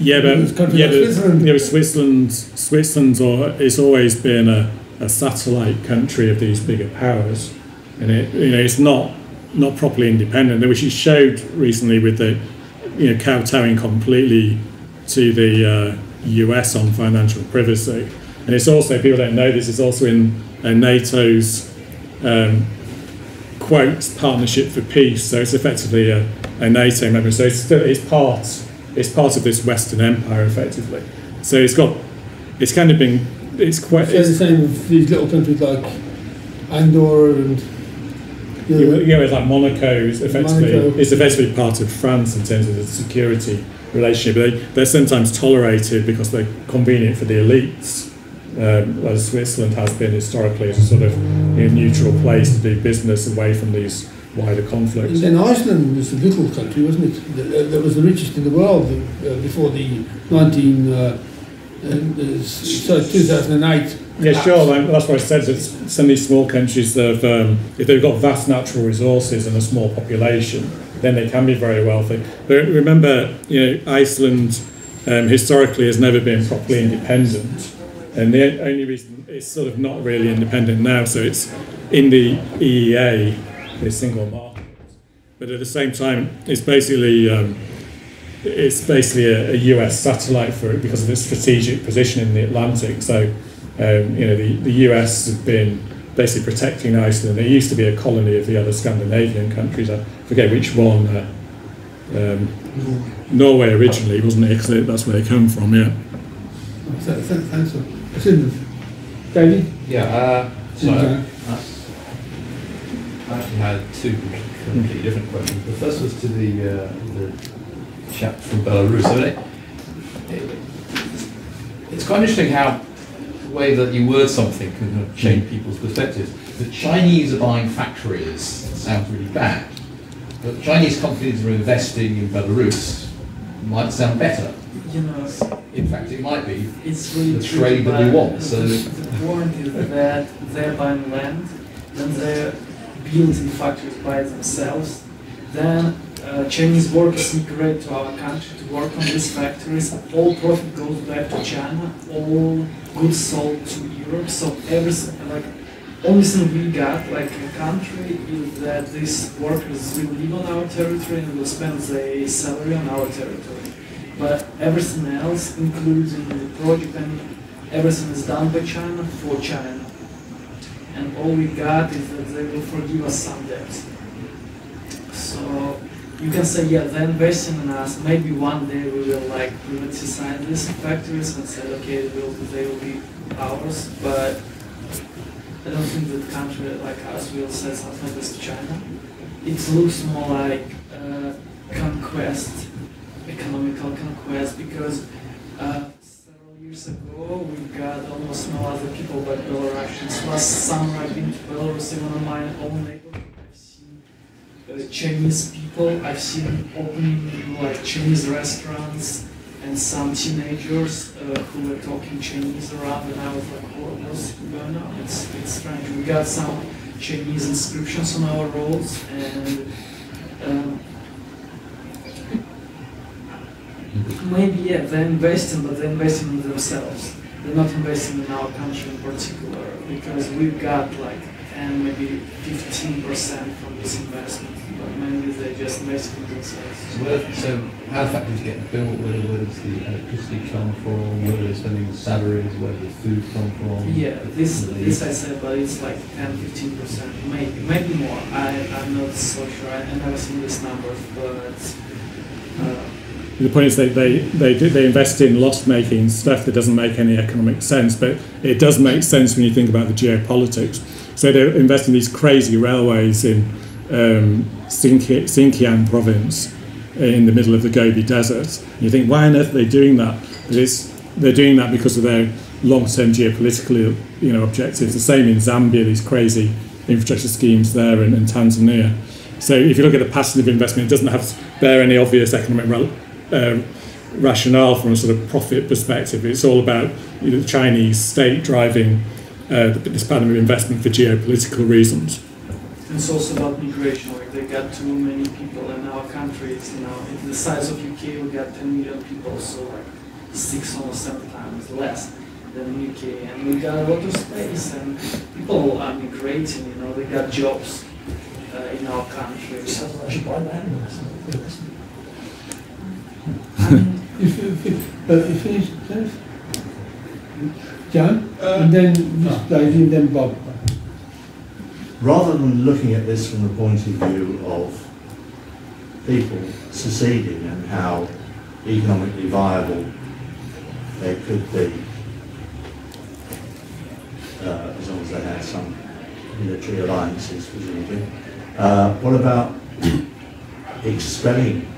Yeah, but yeah, like but, Switzerland. yeah, but Switzerland, Switzerland's or it's always been a, a satellite country of these bigger powers, and it you know it's not not properly independent, which is showed recently with the you know kowtowing completely to the uh, US on financial privacy, and it's also people don't know this is also in uh, NATO's um, quotes partnership for peace, so it's effectively a, a NATO member. So it's still it's part it's part of this Western Empire effectively. So it's got it's kind of been it's quite So the same with these little countries like Andorra and. you know, other- you know, it's like Monaco is effectively Monaco. it's effectively part of France in terms of the security relationship. They, they're sometimes tolerated because they're convenient for the elites. Um, whereas Switzerland has been historically as a sort of you know, neutral place to do business away from these wider conflicts. And then Iceland was a little country, wasn't it? That, that was the richest in the world uh, before the 19, uh, uh, uh, so 2008. Yeah, sure. Like, that's what I said. It's some of these small countries that have, um, if they've got vast natural resources and a small population, then they can be very wealthy. But remember, you know, Iceland um, historically has never been properly independent, and the only reason it's sort of not really independent now. So it's in the EEA, the single market, but at the same time, it's basically um, it's basically a, a US satellite for it because of its strategic position in the Atlantic. So, um, you know, the, the US has been basically protecting Iceland. It used to be a colony of the other Scandinavian countries. I forget which one. Uh, um, Norway originally, wasn't it? 'Cause they- that's where they come from, yeah. So, th- thanks for David? Yeah, uh, so Okay. I actually had two completely different questions. The first was to the, uh, the chap from Belarus. I mean, it, it, it's quite interesting how the way that you word something can kind of change people's perspectives. The Chinese are buying factories sounds really bad, but Chinese companies are investing in Belarus might sound better. You know, In fact, it might be. it's really The trade that we want, so- the, the point is that they're buying land, then they're building factories by themselves, then uh, Chinese workers migrate to our country to work on these factories. All profit goes back to China. All goods sold to Europe. So everything, like, only thing we got, like a country, is that these workers will live on our territory and will spend their salary on our territory. But everything else, including the project and everything is done by China for China. And all we got is that they will forgive us some debts. So you can say, yeah, they're investing in us. Maybe one day we will like privatize these factories and say, okay, they will, they will be ours. But I don't think that country like us will say something like this to China. It looks more like uh, conquest, economical conquest, because uh, years ago we got almost no other people but Belarusians. Last summer I've been to Belarus, even on my own neighborhood. I've seen uh, Chinese people. I've seen opening like Chinese restaurants and some teenagers uh, who were talking Chinese around, and I was like, what, what's going on? It's, it's strange. We got some Chinese inscriptions on our roads, and um, maybe, yeah, they're investing, but they're investing in themselves. They're not investing in our country in particular, because we've got like 10, maybe 15% from this investment, but mainly they just invest in themselves. So, where, so how the factories get built? Where, where does the electricity come from? Where they spending salaries? Where does the food come from? Yeah, this this I said, but it's like 10, 15 percent, maybe maybe more. I I'm not so sure. I, I never seen this number, but uh, The point is they, they, they, they invest in loss making stuff that doesn't make any economic sense, but it does make sense when you think about the geopolitics. So they invest in these crazy railways in um, province in the middle of the Gobi Desert. You think, why on earth are they doing that? But it's, they're doing that because of their long-term geopolitical you know, objectives. The same in Zambia, these crazy infrastructure schemes there, and, and Tanzania. So if you look at the passive investment, it doesn't have bear any obvious economic rel- uh, rationale from a sort of profit perspective. It's all about you know, the Chinese state driving uh, this pattern of investment for geopolitical reasons. it's also about migration. Like they got too many people in our country. It's you know it's the size of UK. We got 10 million people, so like six almost seven times less than UK. And we got a lot of space, and people are migrating. You know, they got jobs uh, in our country. I should buy land. I mean, If, if, if, uh, you finish, Dennis? John? Uh, and then Mr. Davey, and then Bob. Rather than looking at this from the point of view of people seceding and how economically viable they could be, uh, as long as they had some military alliances, presumably. Uh, what about expelling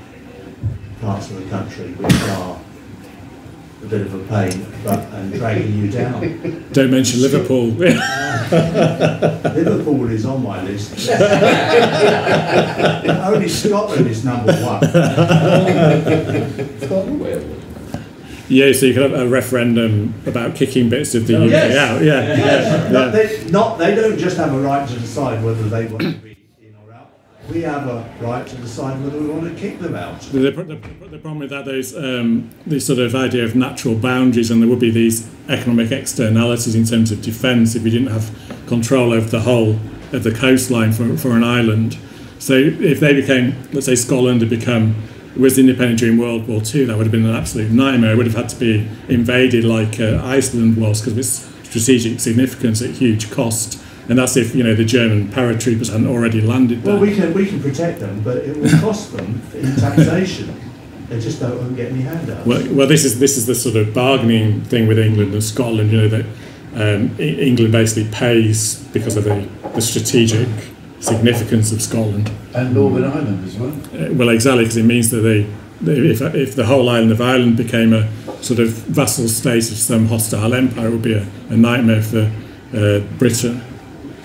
parts of the country which are a bit of a pain, but and dragging you down? Don't mention Liverpool. Liverpool is on my list. Only Scotland is number one. Scotland? Yeah, so you could have a referendum about kicking bits of the oh, UK Yes. out. Yeah, yeah, yeah. not, they, not, they don't just have a right to decide whether they want to be in or out. We have a right to decide whether we want to kick them out. The, the, the, the problem with that is um, this sort of idea of natural boundaries, and there would be these economic externalities in terms of defence if you didn't have control over the whole of the coastline for, for an island. So if they became, let's say Scotland had become was independent during World War II, that would have been an absolute nightmare. It would have had to be invaded like uh, Iceland was because of its strategic significance at huge cost. And that's if you know the German paratroopers hadn't already landed there. Well, we can, we can protect them, but it will cost them in taxation. They just don't won't get any handouts. Well, well, this is this is the sort of bargaining thing with England and Scotland. You know that um, England basically pays because of the, the strategic significance of Scotland. And Northern Ireland as well. Uh, well, exactly because it means that they, they if if the whole island of Ireland became a sort of vassal state of some hostile empire, it would be a, a nightmare for uh, Britain.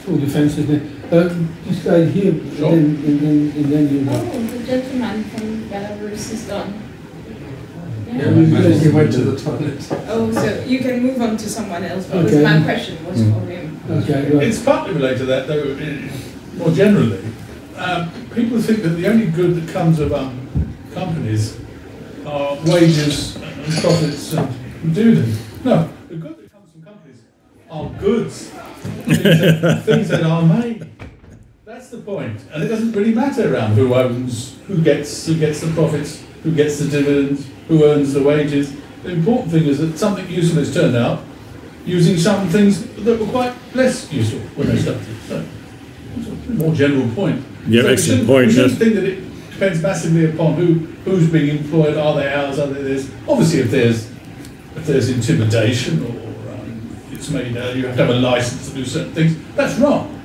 Full defence, isn't it? Um, this guy here, Sure. and then, and then, and then you. Oh, the gentleman from Belarus is gone. Yeah, we- he went to the toilet. Oh, so you can move on to someone else, because Okay. my question was for him. Okay, right. It's partly related to that, though, more generally. um, people think that the only good that comes of um, companies are wages and profits and dividends. No, the good that comes from companies are goods, things that, things that are made. That's the point, and it doesn't really matter around who owns, who gets, who gets the profits, who gets the dividends, who earns the wages. The important thing is that something useful has turned out using some things that were quite less useful when they started. So, more general point. Yeah, So excellent point, We shouldn't think that it depends massively upon who who's being employed. Are they ours? Are they this? Obviously, if there's if there's intimidation or it's made you have to have a license to do certain things, that's wrong.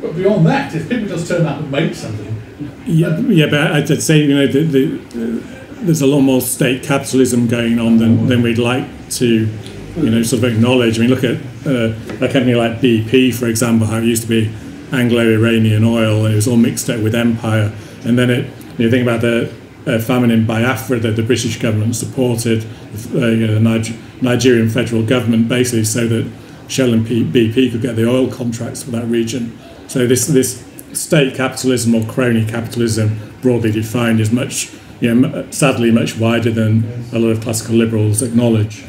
But beyond that, if people just turn up and make something, Yeah, yeah, but I'd I'd say you know the, the, uh, there's a lot more state capitalism going on than, than we'd like to, you know, sort of acknowledge. I mean, look at uh, a company like BP, for example, how it used to be Anglo-Iranian oil, and it was all mixed up with empire, and then it. You think about the uh, famine in Biafra that the British government supported, uh, you know, the Niger- Nigerian federal government, basically so that Shell and BP could get the oil contracts for that region. So this this state capitalism or crony capitalism, broadly defined, is much, you know, sadly much wider than a lot of classical liberals acknowledge.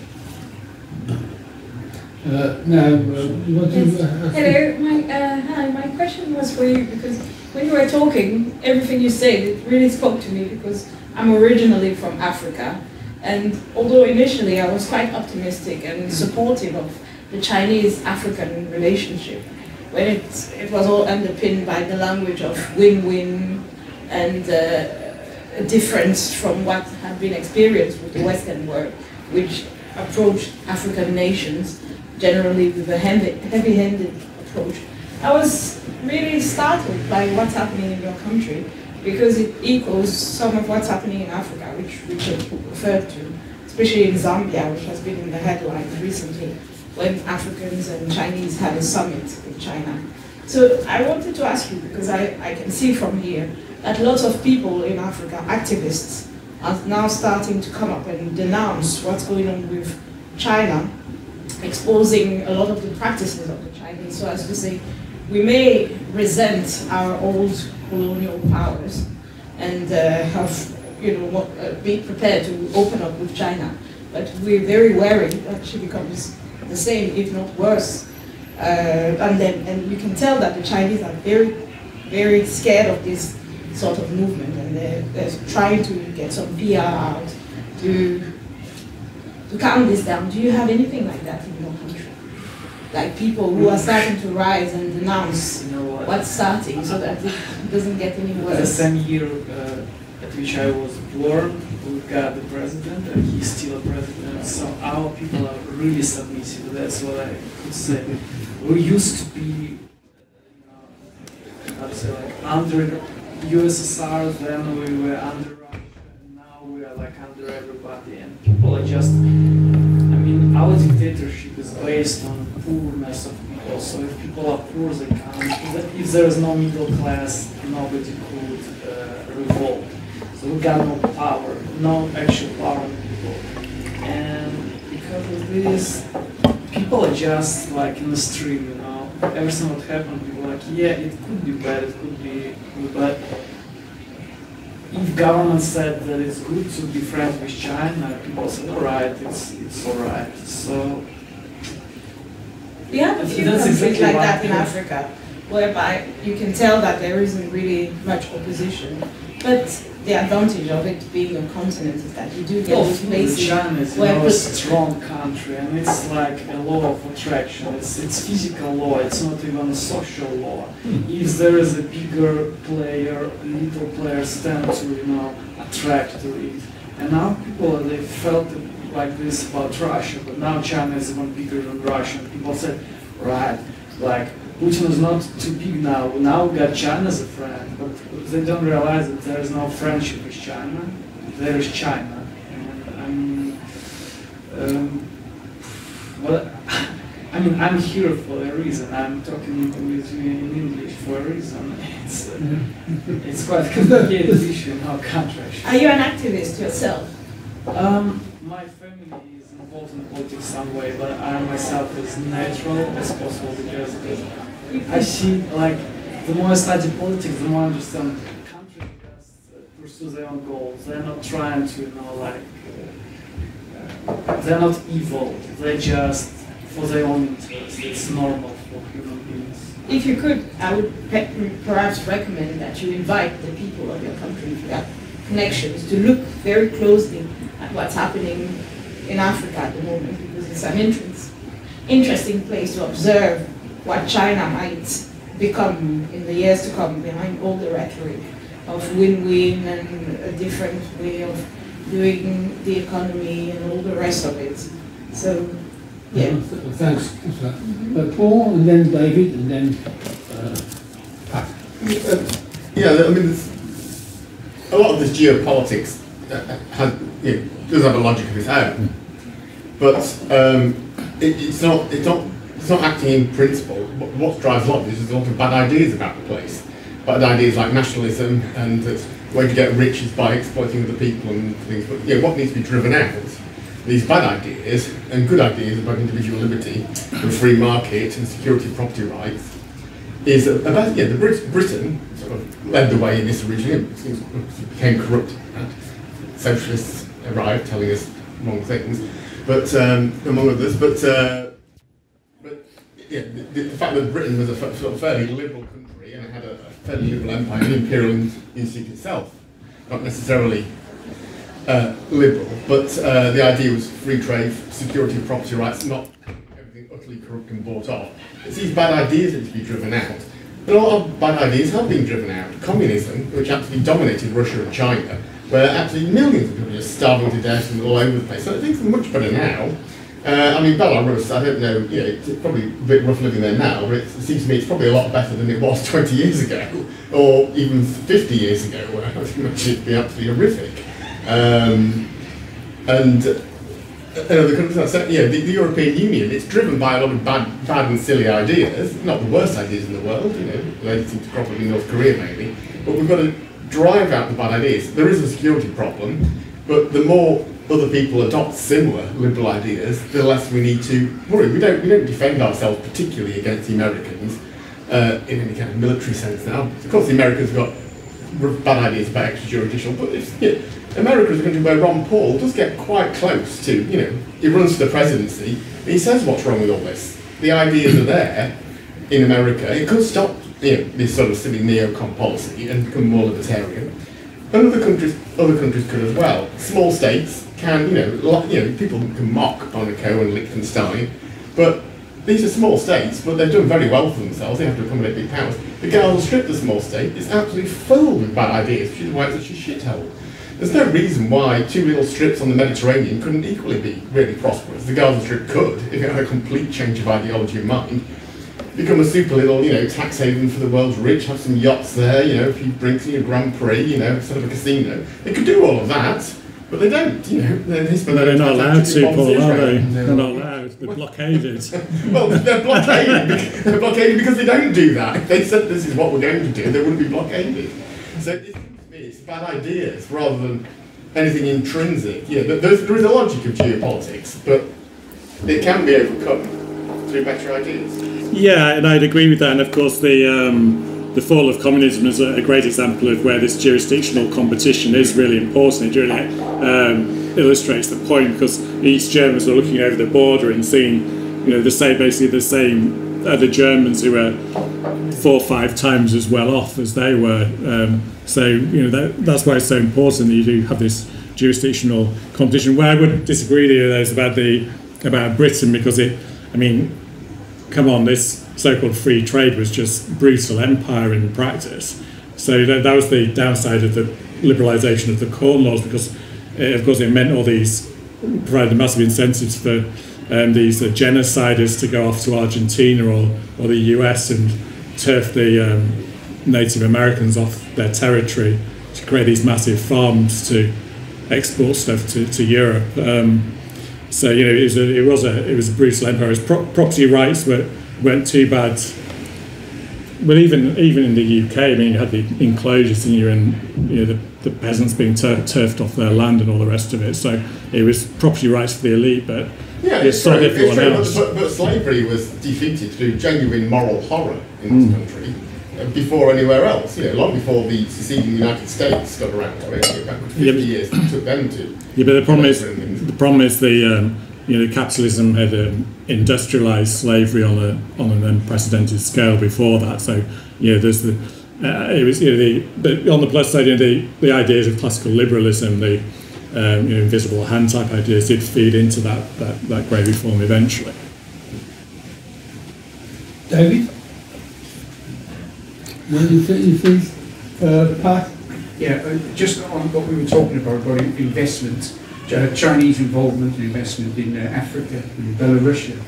Uh, now, uh, you want to... Yes. Uh, Hello, my uh, hi. My question was for you because when you were talking, everything you said it really spoke to me because I'm originally from Africa, and although initially I was quite optimistic and supportive of the Chinese-African relationship, when it it was all underpinned by the language of win-win and uh, a difference from what had been experienced with the Western world, which approached African nations generally with a heavy- heavy-handed approach. I was really startled by what's happening in your country because it equals some of what's happening in Africa, which Richard referred to, especially in Zambia, which has been in the headlines recently when Africans and Chinese had a summit in China. So I wanted to ask you, because I, I can see from here that lots of people in Africa, activists, are now starting to come up and denounce what's going on with China exposing a lot of the practices of the Chinese. So as to say, we may resent our old colonial powers and uh, have, you know, what- uh, be prepared to open up with China. But we're very wary that she becomes the same, if not worse. Uh, and then, and you can tell that the Chinese are very, very scared of this sort of movement, and they're, they're trying to get some PR out to to calm this down, do you have anything like that in your? Like people who are starting to rise and denounce You know what? what's starting so that it doesn't get any worse. The same year uh, at which I was born, we got the president, and he's still a president. So our people are really submissive. That's what I could say. We used to be, you know, how to say, like under USSR. Then we were under Russia, and now we are like under everybody. And people are just. I mean, our dictatorship is based on poorness of people. So if people are poor, they can't. If there is no middle class, nobody could uh, revolt. So we got no power, no actual power people. And because of this, people are just like in the stream, you know. Everything what happened, people are like, yeah, it could be bad, it could be good, but if government said that it's good to be friends with China, people said, all right, it's it's all right. So We have a few That's countries exactly like that in. Africa, whereby you can tell that there isn't really much opposition. But the advantage of it being a continent is that you do get Well, those places China is you where know, a strong country, and it's like a law of attraction. It's it's physical law. It's not even a social law. Hmm. If there is a bigger player, little players tend to you know attract to it. And now people they felt like this about Russia, but now China is even bigger than Russia. And people said, right, like Putin is not too big now. Now we got China as a friend, but they don't realize that there is no friendship with China. There is China. And I mean, um, well, I mean, I'm here for a reason. I'm talking with you in English for a reason. It's uh, it's quite a complicated issue in our country. Are you an activist yourself? Um, my family is involved in politics some way, but I myself is neutral as possible because I see like the more I study politics, the more I understand countries just uh, pursue their own goals. They're not trying to, you know, like, uh, they're not evil. They're just for their own interest. It's normal for human beings. If you could, I would pe- perhaps recommend that you invite the people of your country, if you have connections, to look very closely what's happening in Africa at the moment, because it's an interest, interesting place to observe what China might become in the years to come behind all the rhetoric of win-win and a different way of doing the economy and all the rest of it. So, yeah. Uh, Thanks. thanks for. Uh, Paul, and then David, and then uh, Pat. Yeah, I mean, there's, a lot of this geopolitics uh, has, know, does have a logic of its own, but um, it, it's not it's not it's not acting in principle. What, what drives a lot of this is a lot of bad ideas about the place. Bad ideas like nationalism and that the way to get rich is by exploiting other people and things. But yeah, what needs to be driven out? These bad ideas and good ideas about individual liberty and free market and security of property rights is about yeah the Brit- Britain sort of led the way in this originally it became corrupt socialists arrived telling us wrong things but um, among others but uh, but yeah the, the fact that Britain was a sort of fairly liberal country and had a, a fairly liberal empire an imperial instinct itself not necessarily uh, liberal but uh, the idea was free trade security of property rights not everything utterly corrupt and bought off it's these bad ideas that need to be driven out. A lot of bad ideas have been driven out. Communism, which actually dominated Russia and China, where actually millions of people are starving to death and all over the place. So things are much better now. Uh, I mean, Belarus, I don't know, you know, it's probably a bit rough living there now, but it seems to me it's probably a lot better than it was 20 years ago, or even 50 years ago, where I imagine it'd be absolutely horrific. Um, and uh, the countries, so, yeah, the, the European Union, it's driven by a lot of bad, bad and silly ideas, not the worst ideas in the world, you know, relating to probably North Korea maybe, but we've got to drive out the bad ideas. There is a security problem, but the more other people adopt similar liberal ideas, the less we need to worry. We don't, we don't defend ourselves particularly against the Americans uh, in any kind of military sense now. Of course, the Americans have got bad ideas about extrajudicial, but it's, yeah, America is a country where Ron Paul does get quite close to, you know, he runs for the presidency, and he says what's wrong with all this. The ideas are there in America. It could stop, you know, this sort of silly neocon policy and become more libertarian. And other countries, other countries could as well. Small states can, you know, you know, people can mock Monaco and Liechtenstein, but these are small states, but they've done very well for themselves. They have to accommodate big powers. The Gaza Strip, the small state, is absolutely filled with bad ideas, which is why it's such a shithole. There's no reason why two little strips on the Mediterranean couldn't equally be really prosperous. The Gaza Strip could, if it had a complete change of ideology and mind, become a super little, you know, tax haven for the world's rich, have some yachts there, you know, a few drinks in a Grand Prix, you know, sort of a casino. They could do all of that, but they don't, you know. They're, But they're not allowed to, Paul, are they? They're not allowed. They're blockaded. well, they're blockaded. they're blockaded because they don't do that. If they said this is what we're going to do, they wouldn't be blockaded. So it seems to me it's bad ideas rather than anything intrinsic. Yeah, but there's, there is a logic of geopolitics, but it can be overcome through better ideas. Yeah, and I'd agree with that. And of course, the um, the fall of communism is a, great example of where this jurisdictional competition is really important. It really um, illustrates the point because East Germans were looking over the border and seeing, you know, the same basically the same other Germans who were four or five times as well off as they were. Um, so you know that, that's why it's so important that you do have this jurisdictional competition. Where I would disagree with you though is about the about Britain because it, I mean, come on, this so-called free trade was just brutal empire in practice. So that, that was the downside of the liberalisation of the corn laws because, uh, of course, it meant all these provided massive incentives for um, these uh, genociders to go off to Argentina or, or the US and turf the um, Native Americans off their territory to create these massive farms to export stuff to, to Europe. Um, so you know, it was a, it was a, it was a brutal empire. Pro- property rights were, weren't too bad. Well, even even in the UK, I mean, you had the enclosures and you and you know the, the peasants being tur- turfed off their land and all the rest of it. So it was property rights for the elite, but Yeah, it's it's true, it's true but, but slavery was defeated through genuine moral horror in this country. uh, before anywhere else. You know, long before the seceding United States got around. I mean, back 50 Yeah, years it took them to. Yeah, but the problem is. The problem is the um, you know capitalism had um, industrialized slavery on a on an unprecedented scale before that. So you know there's the uh, it was you know the but on the plus side you know, the the ideas of classical liberalism the um, you know invisible hand type ideas did feed into that that, that great reform eventually. David? What do you think, you think uh, Pat? Yeah, uh, just on what we were talking about, about in- investment, Ch- Chinese involvement and investment in uh, Africa and Belarus.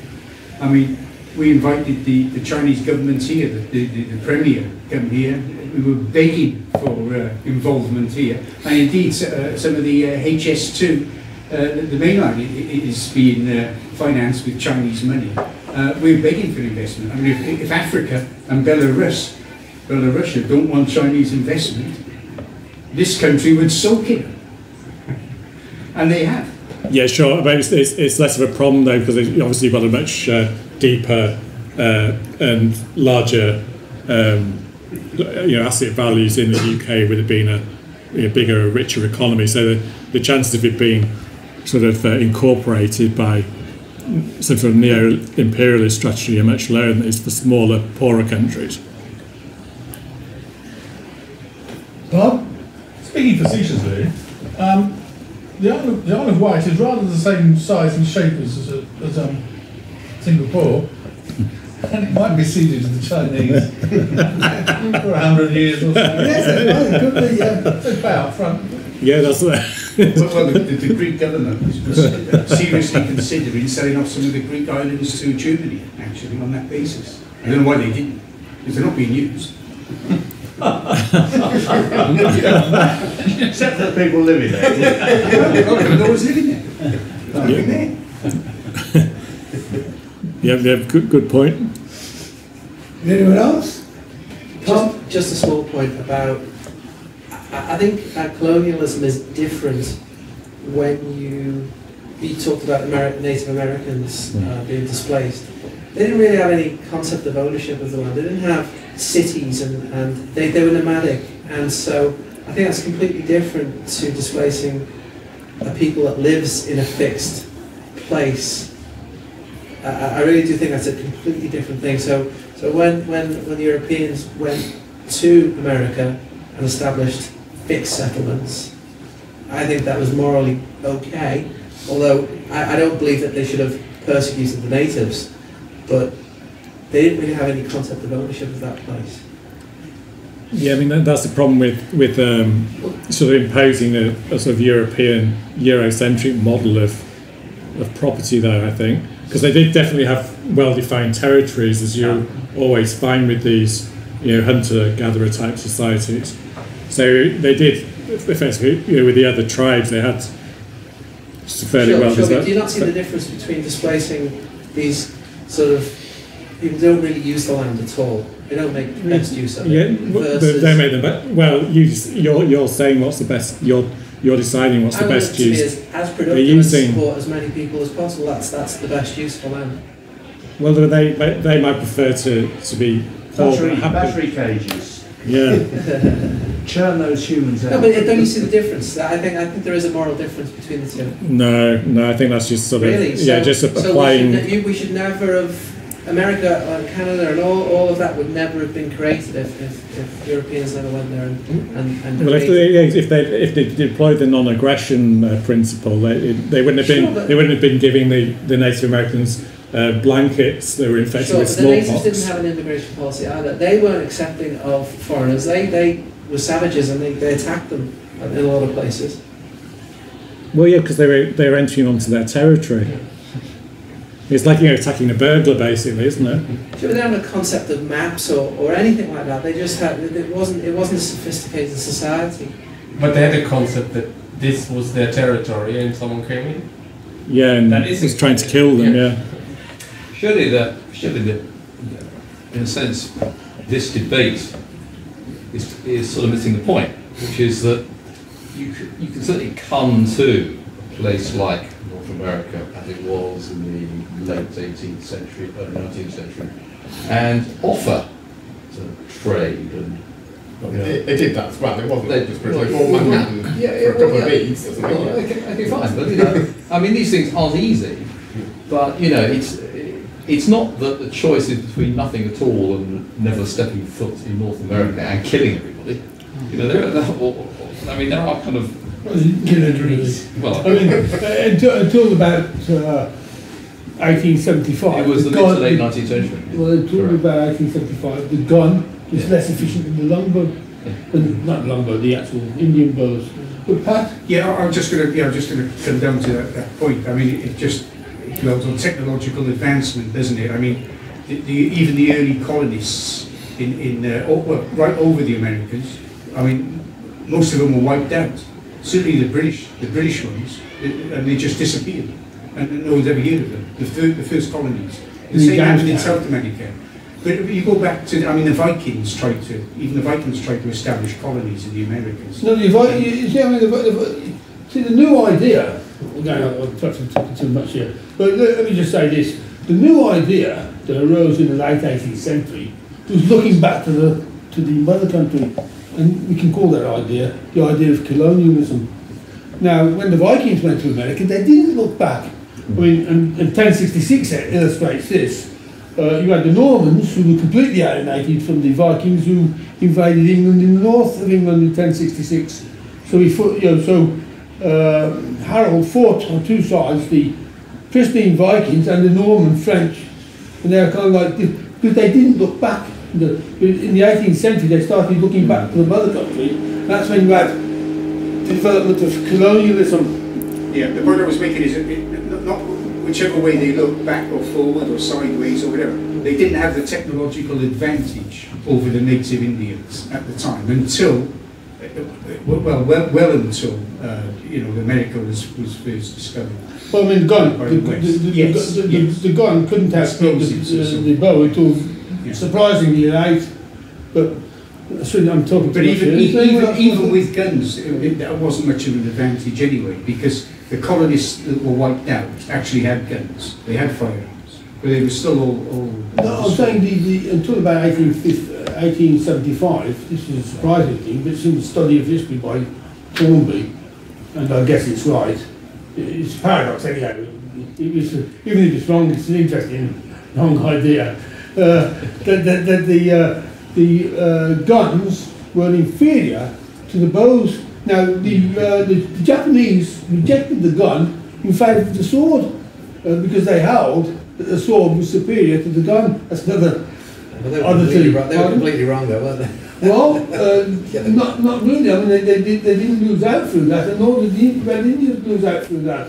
I mean, we invited the, the Chinese government here, the, the, the, Premier come here. We were begging for uh, involvement here. And indeed, uh, some of the uh, HS2, uh, the, mainline is being uh, financed with Chinese money. Uh, we're begging for investment. I mean, if, if Africa and Belarus, Belarus don't want Chinese investment, this country would soak it. And they have. Yeah, sure. But it's, it's, it's less of a problem though because obviously you've got a much uh, deeper uh, and larger um, you know asset values in the UK with it being a, a bigger, richer economy. So the, the chances of it being sort of uh, incorporated by some sort of neo-imperialist strategy are much lower than it is for smaller, poorer countries. Bob? Speaking facetiously, um, the, Isle of, the Isle of Wight is rather the same size and shape as, as, as um, Singapore, and it might be ceded to the Chinese for a hundred years or so. Yes, it was, it could be, yeah. They pay up front. Yeah, that's uh, Well, well, the, the, the Greek government was, was seriously considering selling off some of the Greek islands to Germany, actually, on that basis. I don't know why they didn't, because they're not being used. Except for the people living there. no one's living there. Not living there. yeah, yeah, good, good point. Anyone else? Tom? Just, just a small point about. I, I think uh, colonialism is different when you. You talked about Ameri- Native Americans uh, being displaced. They didn't really have any concept of ownership of the land. They didn't have cities and, and they, they were nomadic. And so I think that's completely different to displacing a people that lives in a fixed place. I, I really do think that's a completely different thing. So, so when, when, when the Europeans went to America and established fixed settlements, I think that was morally okay. Although I, I don't believe that they should have persecuted the natives, but they didn't really have any concept of ownership of that place. Yeah, I mean that, that's the problem with with um, sort of imposing a, a sort of European Eurocentric model of of property there. I think because they did definitely have well-defined territories, as you always find with these you know hunter-gatherer type societies. So they did effectively, you know, with the other tribes, they had fairly Sure, well sure, do you not see the difference between displacing these sort of people don't really use the land at all? They don't make the best mm. use of Yeah, it. w- they, versus- they made them. But well, you just- you're you're saying what's the best. You're you're deciding what's I the best it be use. as, as They're productive and using. support as many people as possible. That's that's the best use for land. Well, they they they might prefer to to be poor but Battery, happy. battery cages. Yeah. Churn those humans out. No, but don't you see the difference? I think I think there is a moral difference between the two. No, no, I think that's just sort of Really? yeah, So- just so applying. we, should, we should never have America and Canada and all, all of that would never have been created if, if, if Europeans never went there and and, and well, if they, if they if they deployed the non-aggression uh, principle, they, they wouldn't have been Sure, but- they wouldn't have been giving the, the Native Americans uh, blankets that were infected Sure, with but the natives didn't have an immigration policy either. They weren't accepting of foreigners. They they were savages and they, they attacked them in a lot of places. Well, yeah, because they were they were entering onto their territory. It's like you know attacking a burglar, basically, isn't it? Sure, they didn't have a concept of maps or, or anything like that. They just had it wasn't it wasn't a sophisticated society. But they had a concept that this was their territory and someone came in. Yeah, and That is was trying to kill them. Yeah. Surely that, surely that, in a sense, this debate is, is sort of missing the point, which is that you you can certainly come to a place like North America as it was in the late 18th century, early 19th century, and offer to trade and. It, it did that as well. It wasn't They- just British. well, They well, yeah, for a well, couple of yeah. beads or something. Well, okay, okay, fine, but you know, I mean, these things aren't easy. But you know, it's it's not that the choice is between nothing at all and never stepping foot in North America and killing everybody. You know, there, there, or, or- I mean, there are kind of well, I mean, uh, until, until about uh, 1875. it was the mid gun- to late 19th century. Well, until Correct. about 1875, the gun was Yeah. less efficient than the longbow. And not longbow, the actual Indian bows. But Pat, Yeah, I- I'm just going to, yeah, I'm just going to come down to that, that point. I mean, it, it just builds on technological advancement, doesn't it? I mean, the, the, even the early colonists in, in uh, well, right over the Americans, I mean, most of them were wiped out. Certainly the British, the British ones, it- and they just disappeared. And no one's ever heard of them. The, the first colonies. The same happened in South America. But you go back to, I mean, the Vikings tried to, even the Vikings tried to establish colonies in the Americas. no, the, Vi- you, you I mean, the, the, see, the new idea, again, I'll, I'll touch on talking too much here, but let, me just say this. The new idea that arose in the late 18th century was looking back to the, to the mother country, and we can call that idea the idea of colonialism. Now, when the Vikings went to America, they didn't look back. I mean, and, and 1066 illustrates this. Uh, you had the Normans, who were completely alienated from the Vikings, who invaded England in the north of England in 1066. So we, you know, so uh, Harold fought on two sides, the pristine Vikings and the Norman French, and they were kind of like, because they didn't look back. The, in the 18th century, they started looking back to the mother country. That's when you had development of colonialism. Yeah, the point I was making is it, not, whichever way they look, back or forward or sideways or whatever, they didn't have the technological advantage over the native Indians at the time until, well, well, well until, uh, you know, America was, was first discovered. Well, I mean, the gun, By the, the West. the, the, Yes, the, the, gun couldn't have the, Explosives or the, something. the bow. It was Yeah. surprisingly late, but so I'm talking. But too even, much here. even, even with guns, it, it, that wasn't much of an advantage anyway, because the colonists that were wiped out actually had guns. They had firearms, but they were still all. all No, I'm saying the, the, until about 1850, uh, 1875, this is a surprising thing, but it's in the study of history by Toynbee, and I guess it's right. It's a paradox anyhow. It was, even if it's wrong, it's an interesting, wrong idea. Uh, that, that, that the, uh, the uh, guns were inferior to the bows. Now, the, uh, the, the Japanese rejected the gun in favour of the sword uh, because they held the sword was superior to the gun. That's another But they were, other completely thing. wrong, they were completely wrong though, weren't they? Well, uh, not, not really. I mean, they, they, they didn't lose out through that, and nor did the Red Indians lose out through that.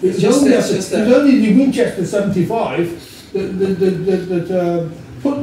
It was, Just only, that- after- just it was only the Winchester 75 that, that, that, that, that uh,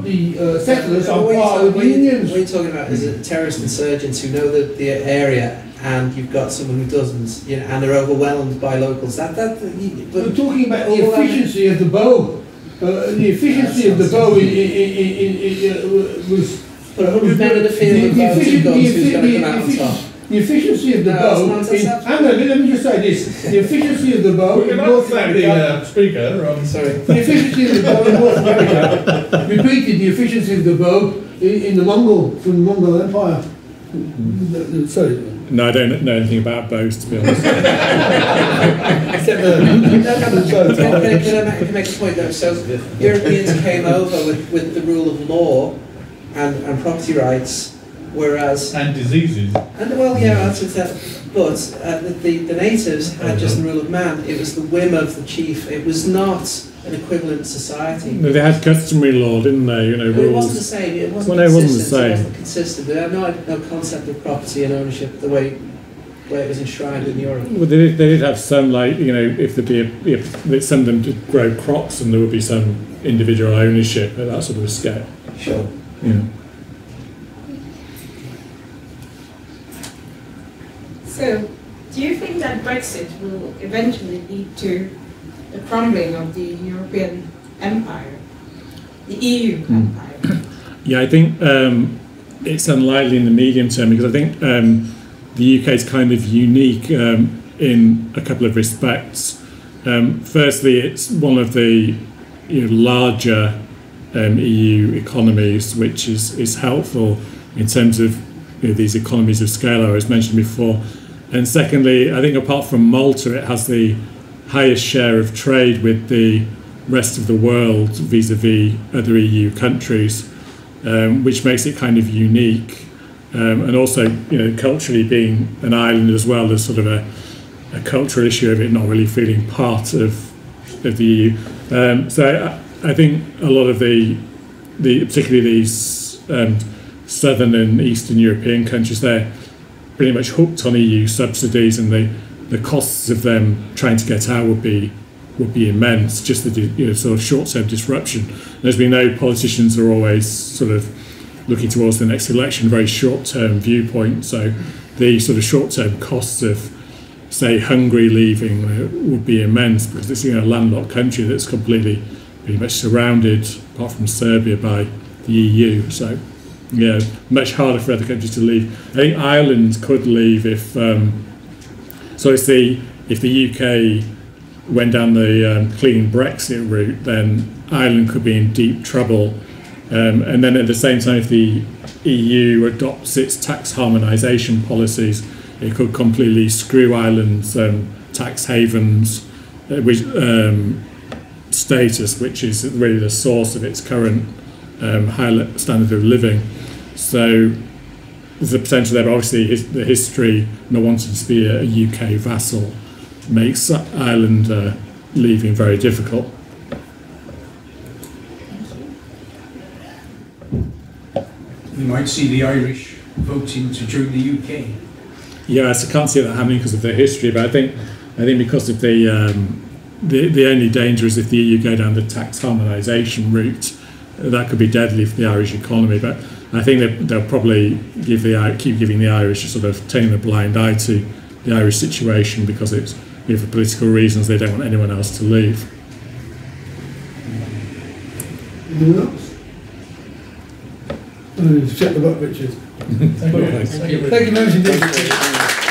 the uh, settlers on What you're par talking- with the what you're- you're talking about is that terrorist insurgents who know the, the area and you've got someone who doesn't, you know, and they're overwhelmed by locals. That, that, you- We're talking about the efficiency of the bow. Uh, the efficiency of the bow uh, was. But 100 men in the field with bows and efficient- guns, the who's gonna come out on the top? The efficiency of the No, bow. it's not- that's hang on, let me just say this. The efficiency of the bow in North thank the America. uh, speaker. Um, Sorry. The efficiency of the bow in North America repeated the efficiency of the bow in, in the Mongol, from the Mongol Empire. The- the- Sorry. No, I don't know anything about bows, to be honest. Except the, No, no, the no, bow. can, can, I- can, I make, can I make a point though? So Europeans came over with, with the rule of law and, and property rights, whereas and diseases. And well, yeah, that's what that. But uh, the, the the natives had just the rule of man. It was the whim of the chief. It was not an equivalent society. No, they had customary law, didn't they? You know, It wasn't the rules. same. It wasn't Well, no, it wasn't the consistent. same. It wasn't consistent. They had no, no concept of property and ownership the way, way it was enshrined in Europe. Well, they did, they did have some, like, you know, if there'd be a, if that some of them to grow crops and there would be some individual ownership at that sort of a scale. Sure. You So, do you think that Brexit will eventually lead to the crumbling of the European empire, the EU empire? Yeah, I think um, it's unlikely in the medium term because I think um, the UK is kind of unique um, in a couple of respects. Um, firstly, it's one of the you know, larger um, EU economies, which is, is helpful in terms of you know, these economies of scale I was mentioned before. And secondly, I think apart from Malta, it has the highest share of trade with the rest of the world vis-a-vis other EU countries, um, which makes it kind of unique. Um, and also, you know, culturally being an island as well, there's sort of a, a cultural issue of it not really feeling part of of the EU. Um, so I, I think a lot of the, the particularly these um, southern and eastern European countries, they're pretty much hooked on EU subsidies, and the the costs of them trying to get out would be would be immense. Just the you know, sort of short-term disruption. As we know, politicians are always sort of looking towards the next election, very short-term viewpoint. So the sort of short-term costs of say Hungary leaving uh, would be immense because it's you know, a landlocked country that's completely pretty much surrounded, apart from Serbia, by the EU. So yeah, much harder for other countries to leave. I think Ireland could leave if um, so. If the if the UK went down the um, clean Brexit route, then Ireland could be in deep trouble. Um, and then at the same time, if the EU adopts its tax harmonisation policies, it could completely screw Ireland's um, tax havens uh, which, um, status, which is really the source of its current um, high standard of living. So there's a potential there, but obviously his, the history, not wanting to be a, UK vassal, makes Ireland uh, leaving very difficult. We might see the Irish voting to join the UK. Yes, I can't see that happening because of their history, but I think I think because of the um, the, the only danger is if the EU go down the tax harmonisation route, that could be deadly for the Irish economy. But I think that they'll probably give the keep giving the Irish a sort of turning a blind eye to the Irish situation because it's you know, for political reasons they don't want anyone else to leave. Anyone else? Shut the book, Richard. Thank you. Thank you very much indeed.